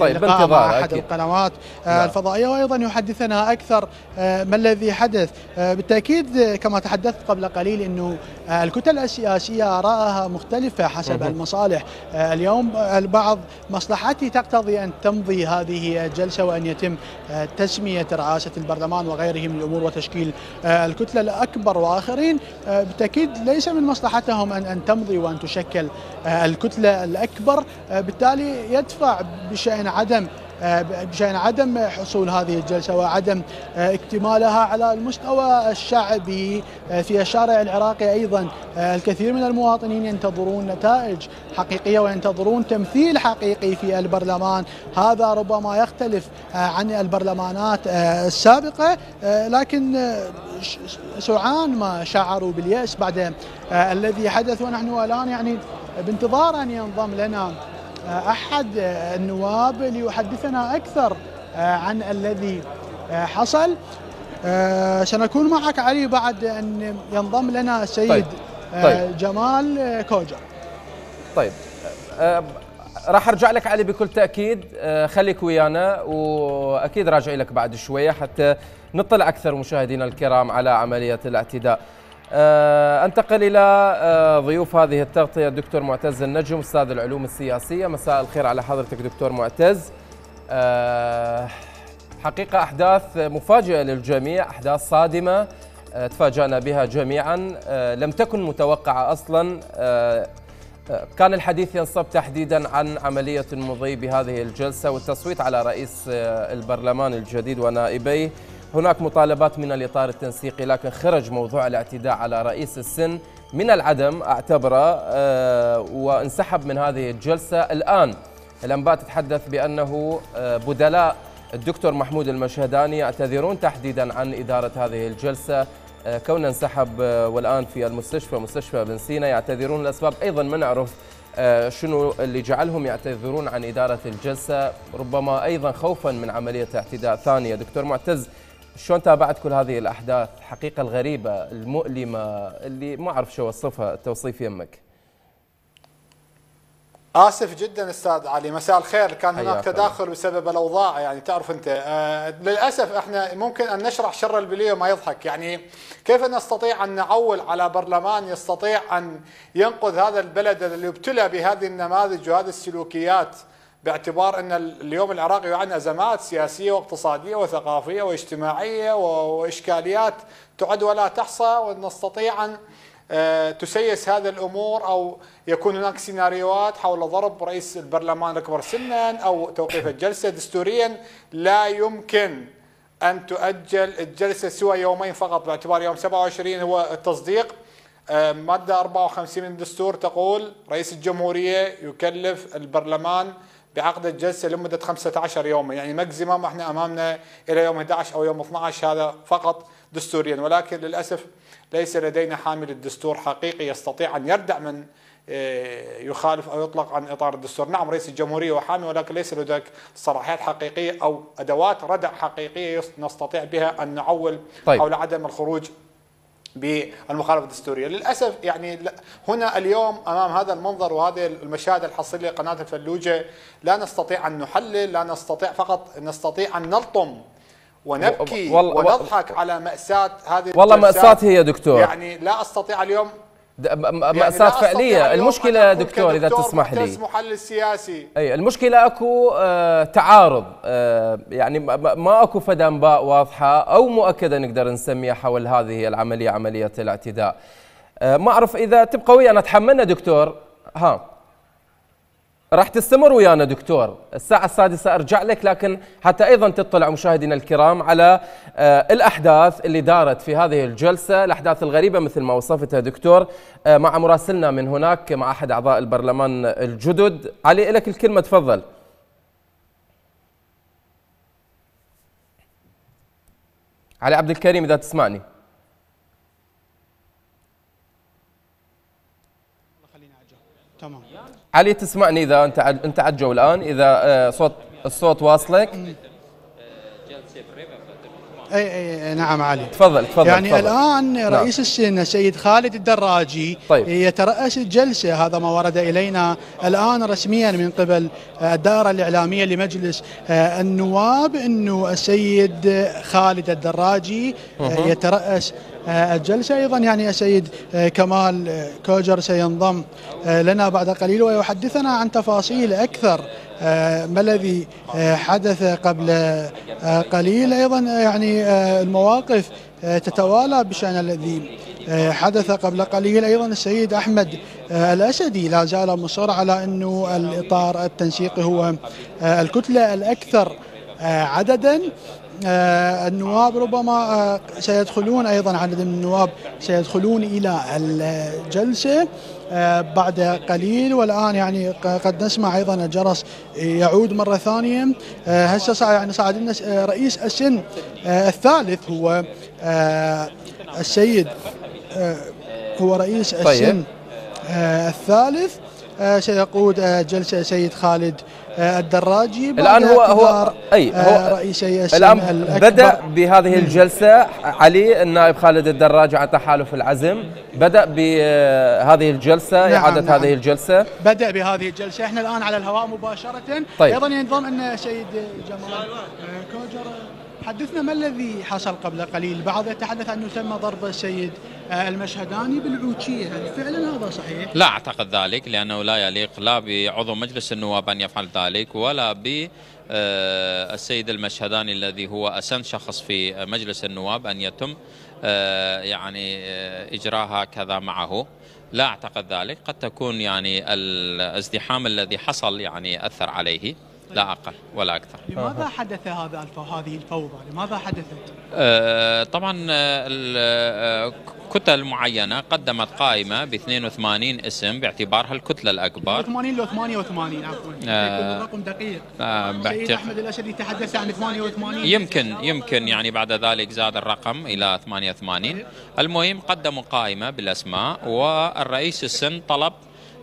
طيب، لقاء مع أحد أكيد. القنوات آه نعم. الفضائية وأيضا يحدثنا أكثر آه ما الذي حدث آه بالتأكيد آه، كما تحدثت قبل قليل إنه آه الكتل السياسيه ارائها مختلفة حسب. المصالح آه اليوم آه، البعض مصلحتي تقتضي أن تمضي هذه الجلسة وأن يتم آه، تسمية رئاسه البرلمان وغيره من الأمور وتشكيل آه، الكتلة الأكبر وآخرين آه، بالتأكيد ليس من مصلحتهم أن أن تمضي وأن تشكل آه، الكتلة الأكبر آه، بالتالي يدفع بشأن عدم آه، بشأن عدم حصول هذه الجلسة وعدم آه، اكتمالها على المستوى الشعبي آه، في الشارع العراقي أيضا. الكثير من المواطنين ينتظرون نتائج حقيقية وينتظرون تمثيل حقيقي في البرلمان. هذا ربما يختلف عن البرلمانات السابقة لكن سرعان ما شعروا باليأس بعد الذي حدث. ونحن الآن يعني بانتظار أن ينضم لنا أحد آه، النواب ليحدثنا أكثر آه، عن الذي آه، حصل آه، سنكون معك علي بعد أن ينضم لنا السيد طيب. طيب. جمال كوجر طيب راح أرجع لك علي بكل تأكيد خليك ويانا وأكيد راجع لك بعد شوية حتى نطلع أكثر مشاهدينا الكرام على عملية الاعتداء أنتقل إلى آه، ضيوف هذه التغطية الدكتور معتز النجم أستاذ العلوم السياسية. مساء الخير على حضرتك دكتور معتز. آه، حقيقة أحداث مفاجئة للجميع أحداث صادمة آه، تفاجأنا بها جميعا. آه، لم تكن متوقعة أصلا. آه، كان الحديث ينصب تحديدا عن عملية المضي بهذه الجلسة والتصويت على رئيس آه، البرلمان الجديد ونائبيه. هناك مطالبات من الإطار التنسيقي لكن خرج موضوع الاعتداء على رئيس السن من العدم أعتبره آه، وانسحب من هذه الجلسة. الآن الأنباء تتحدث بأنه آه، بدلاء الدكتور محمود المشهداني يعتذرون تحديدا عن إدارة هذه الجلسة. آه، كونه انسحب والآن في المستشفى مستشفى بن سينا يعتذرون الأسباب أيضا ما نعرف شنو اللي جعلهم يعتذرون عن إدارة الجلسة. ربما أيضا خوفا من عملية اعتداء ثانية. دكتور معتز شلون تابعت كل هذه الأحداث؟ حقيقة الغريبة المؤلمة اللي ما أعرف شو أوصفها توصيف يمك. آسف جدا أستاذ علي مساء الخير. كان هناك. تداخل بسبب الأوضاع يعني تعرف أنت. آه للأسف إحنا ممكن أن نشرح شر البلية وما يضحك. يعني كيف نستطيع أن نعول على برلمان يستطيع أن ينقذ هذا البلد اللي ابتلى بهذه النماذج وهذه السلوكيات؟ باعتبار أن اليوم العراق يعاني ازمات سياسية واقتصادية وثقافية واجتماعية و- وإشكاليات تعد ولا تحصى ونستطيع أن آه، تسيس هذه الأمور أو يكون هناك سيناريوهات حول ضرب رئيس البرلمان الأكبر سنا أو توقيف الجلسة. دستوريا لا يمكن أن تؤجل الجلسة سوى يومين فقط. باعتبار يوم 27 هو التصديق. آه، مادة 54 من الدستور تقول رئيس الجمهورية يكلف البرلمان بعقد الجلسة لمدة 15 يوما. يعني ماكسيمم إحنا أمامنا إلى يوم 11 أو يوم 12 هذا فقط دستوريا. ولكن للأسف ليس لدينا حامل الدستور حقيقي يستطيع أن يردع من آه، يخالف أو يطلق عن إطار الدستور، نعم رئيس الجمهورية وحامي ولكن ليس لديك صلاحيات حقيقية أو أدوات ردع حقيقية نستطيع بها أن نعول طيب. حول عدم الخروج بالمخالفة الدستورية، للأسف يعني هنا اليوم أمام هذا المنظر وهذه المشاهد الحصرية لقناة الفلوجة لا نستطيع أن نحلل، لا نستطيع فقط نستطيع أن نلطم ونبكي والله- ونضحك على مأساة هذه والله. مأساة هي دكتور. يعني لا أستطيع اليوم يعني مأساة أستطيع فعلية. المشكلة دكتور إذا تسمح لي. محلل سياسي. أي المشكلة أكو آه تعارض آه يعني ما- أكو فد انباء واضحة أو مؤكدة نقدر نسميها حول هذه العملية عملية الاعتداء. آه ما أعرف إذا تبقى ويانا تحملنا دكتور. ها. راح تستمر ويانا دكتور. الساعة السادسة أرجع لك لكن حتى أيضا تطلع مشاهدينا الكرام على آه، الأحداث اللي دارت في هذه الجلسة الأحداث الغريبة مثل ما وصفتها دكتور. آه، مع مراسلنا من هناك مع أحد أعضاء البرلمان الجدد. علي لك الكلمة تفضل. علي عبد الكريم إذا تسمعني. تمام. علي تسمعني إذا أنت ع- أنت على الجو الآن؟ إذا آه، صوت الصوت واصلك. أي أي نعم علي. تفضل تفضل يعني تفضل. الآن نعم. رئيس السنة السيد خالد الدراجي طيب. يترأس الجلسة هذا ما ورد إلينا الآن رسميا من قبل آه، الدائرة الإعلامية لمجلس آه، النواب إنه السيد خالد الدراجي آه، آه، الجلسة أيضا يعني السيد آه، كمال آه، كوجر سينضم لنا بعد قليل ويحدثنا عن تفاصيل أكثر آه، ما الذي حدث قبل قليل. أيضا آه، يعني المواقف تتوالى بشأن الذي حدث قبل قليل. أيضا السيد أحمد آه، الأسدي لا زال مصر على أنه الإطار التنسيقي هو الكتلة الأكثر آه، عددا. النواب ربما آه، سيدخلون أيضا عدد من النواب سيدخلون إلى الجلسة آه، بعد قليل. والآن يعني قد نسمع أيضا الجرس يعود مرة ثانية. آه، هسه يعني صعد لنا آه، رئيس السن آه، الثالث هو آه، السيد آه، هو رئيس طيب. السن آه، الثالث. آه، سيقود آه، جلسة سيد خالد آه، الدراجي بعد الآن هو هو أي آه، هو رئيسي الآن. بدأ بهذه الجلسة علي النائب خالد الدراج عن تحالف العزم بدأ بهذه الجلسة نعم، إعادة نعم. هذه الجلسة بدأ بهذه الجلسة إحنا الآن على الهواء مباشرة طيب. أيضا ينضم أن سيد جمال آه، كوجر حدثنا ما الذي حصل قبل قليل؟ بعض يتحدث أنه تم ضرب السيد آه، المشهداني بالعوشية هل فعلا هذا صحيح؟ لا أعتقد ذلك لأنه لا يليق لا بعضو مجلس النواب أن يفعل ذلك ولا ب آه، السيد المشهداني الذي هو أسن شخص في مجلس النواب أن يتم آه، يعني إجراء هكذا معه. لا أعتقد ذلك قد تكون يعني الازدحام الذي حصل يعني أثر عليه. لا أقل ولا أكثر. لماذا حدث هذا. هذه الفوضى؟ لماذا حدثت؟ آه، طبعا آه، آه، كتل معينة قدمت قائمة ب 82 اسم باعتبارها الكتلة الأكبر. 80 لو 88 عفوا. آه، الرقم دقيق. آه، سيد أحمد الأسدي تحدث عن 88 يمكن يمكن يعني بعد ذلك زاد الرقم إلى 88 المهم قدموا قائمة بالأسماء والرئيس السن طلب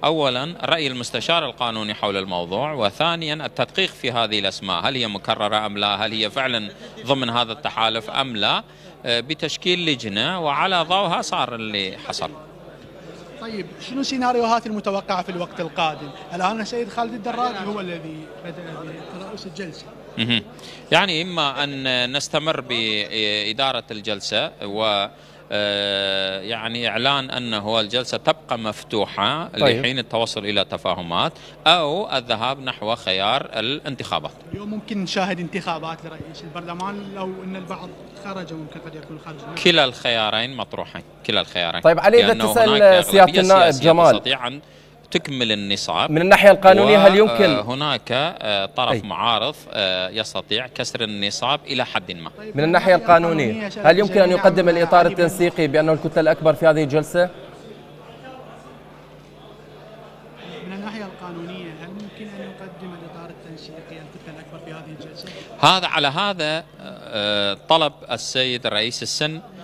اولا رأي المستشار القانوني حول الموضوع وثانيا التدقيق في هذه الأسماء هل هي مكررة أم لا هل هي فعلا ضمن هذا التحالف أم لا آه، بتشكيل لجنة وعلى ضوءها صار اللي حصل طيب شنو السيناريوهات المتوقعة في الوقت القادم؟ الآن السيد خالد الدراج هو الذي بدأ بترأس الجلسة. مهم. يعني إما أن نستمر بإدارة الجلسة و يعني إعلان أنه الجلسة تبقى مفتوحة طيب. لحين التوصل إلى تفاهمات أو الذهاب نحو خيار الانتخابات اليوم ممكن نشاهد انتخابات لرئيس البرلمان لو أن البعض خرج ممكن قد يكون خارج كلا الخيارين مطروحين كلا الخيارين طيب علي، إذا تسأل سيادة النائب جمال. تستطيع أن تكمل النصاب من الناحية القانونية هل يمكن هناك آه، طرف أي. معارض آه، يستطيع كسر النصاب إلى حد ما من الناحية القانونية هل يمكن أن يقدم الإطار التنسيقي بأنه الكتلة الأكبر في هذه الجلسة؟ من الناحية القانونية هل ممكن أن يقدم الإطار التنسيقي الكتله الأكبر في هذه الجلسة؟ هذا على هذا آه، طلب السيد رئيس السن آه،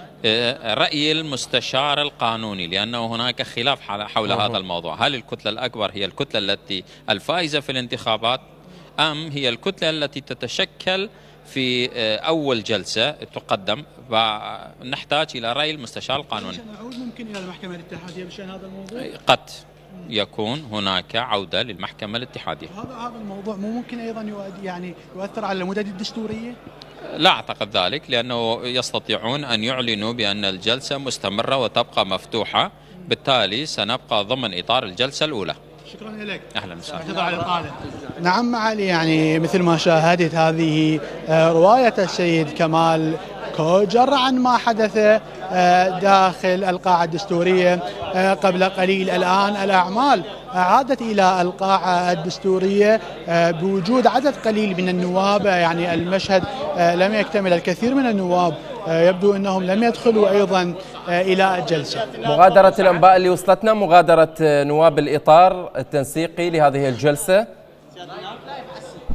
رأي المستشار القانوني لأنه هناك خلاف حول- أها. هذا الموضوع هل الكتلة الأكبر هي الكتلة التي الفائزة في الانتخابات أم هي الكتلة التي تتشكل في آه، أول جلسة تقدم نحتاج إلى رأي المستشار القانوني سنعود ممكن إلى المحكمة الاتحادية بشأن هذا الموضوع؟ قد يكون هناك عودة للمحكمة الاتحادية. هذا هذا الموضوع مو ممكن أيضا يعني يؤثر على المدد الدستورية؟ لا أعتقد ذلك لأنه يستطيعون أن يعلنوا بأن الجلسة مستمرة وتبقى مفتوحة. بالتالي سنبقى ضمن إطار الجلسة الأولى. شكرا لك. أهلا وسهلا. نعم معالي يعني مثل ما شاهدت هذه آه، رواية السيد كمال كوجر عن ما حدث آه، داخل القاعة الدستورية آه، قبل قليل الآن. الأعمال عادت إلى القاعة الدستورية آه، بوجود عدد قليل من النواب يعني المشهد لم يكتمل الكثير من النواب يبدو إنهم لم يدخلوا أيضا إلى الجلسة. مغادرة الأنباء اللي وصلتنا مغادرة نواب الإطار التنسيقي لهذه الجلسة.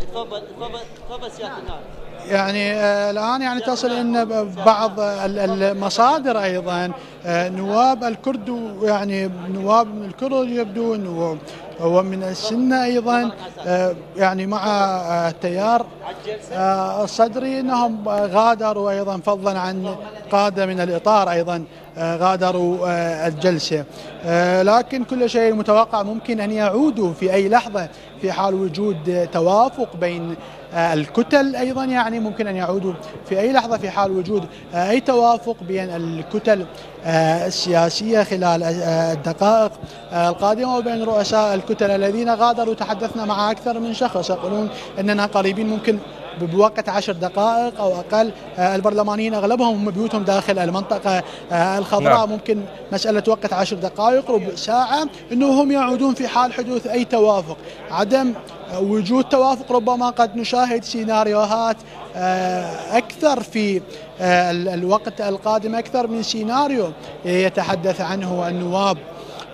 تفضل تفضل تفضل سيادة النائب. يعني آه، الآن يعني تصل إن بعض ال- المصادر أيضا آه، نواب الكرد يعني نواب من الكرد يبدو إنه هو من السنة أيضا آه، يعني مع التيار الصدري إنهم غادروا أيضا فضلا عن قادة من الإطار أيضا غادروا الجلسة. لكن كل شيء متوقع ممكن أن يعودوا في أي لحظة في حال وجود توافق بين الكتل أيضا يعني ممكن أن يعودوا في أي لحظة في حال وجود آه، أي توافق بين الكتل آه، السياسية خلال آه، الدقائق آه، القادمة وبين رؤساء الكتل الذين غادروا. تحدثنا مع أكثر من شخص يقولون إننا قريبين ممكن بوقت عشر دقائق أو أقل. آه، البرلمانيين أغلبهم هم بيوتهم داخل المنطقة آه، الخضراء. نعم. ممكن مسألة وقت عشر دقائق ربع ساعة إنه هم يعودون في حال حدوث أي توافق. عدم آه، وجود توافق ربما قد نشاهد سيناريوهات آه، أكثر في آه، ال- الوقت القادم أكثر من سيناريو يتحدث عنه النواب.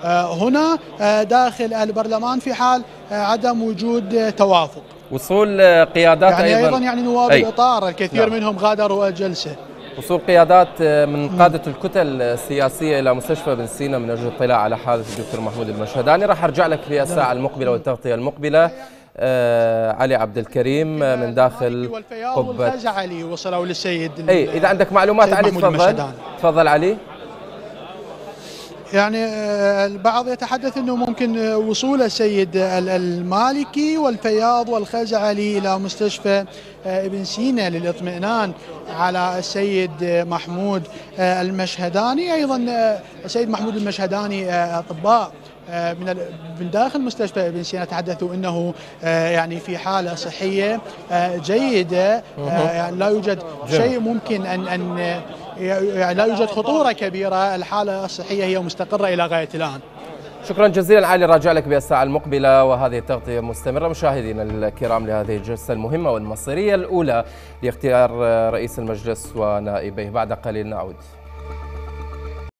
آه، هنا داخل البرلمان في حال عدم وجود توافق. وصول قيادات يعني أيضا. يعني نواب أي. الاطار الكثير نعم. منهم غادروا الجلسة. وصول قيادات من قادة الكتل السياسية إلى مستشفى بن سينا من أجل الاطلاع على حالة الدكتور محمود المشهداني. راح أرجع لك في الساعة المقبلة والتغطية المقبلة. علي عبد الكريم من داخل قبة. والفزعلي وصلوا للسيد أي إذا عندك معلومات علي تفضل. تفضل علي. يعني آه، البعض يتحدث إنه ممكن آه، وصول السيد ال- المالكي والفياض والخزعلي إلى مستشفى آه، ابن سينا للاطمئنان على السيد آه، محمود آه، المشهداني. أيضا آه، السيد محمود المشهداني آه، أطباء. آه، من ال- من داخل مستشفى ابن سينا تحدثوا إنه آه، يعني في حالة صحية آه، جيدة آه، يعني لا يوجد. شيء ممكن ان أن يعني لا يوجد خطورة كبيرة الحالة الصحية هي مستقرة إلى غاية الآن. شكرا جزيلا. علي راجع لك بالساعة المقبلة وهذه التغطية مستمرة. مشاهدينا الكرام لهذه الجلسة المهمة والمصيرية الأولى لاختيار رئيس المجلس ونائبيه. بعد قليل نعود.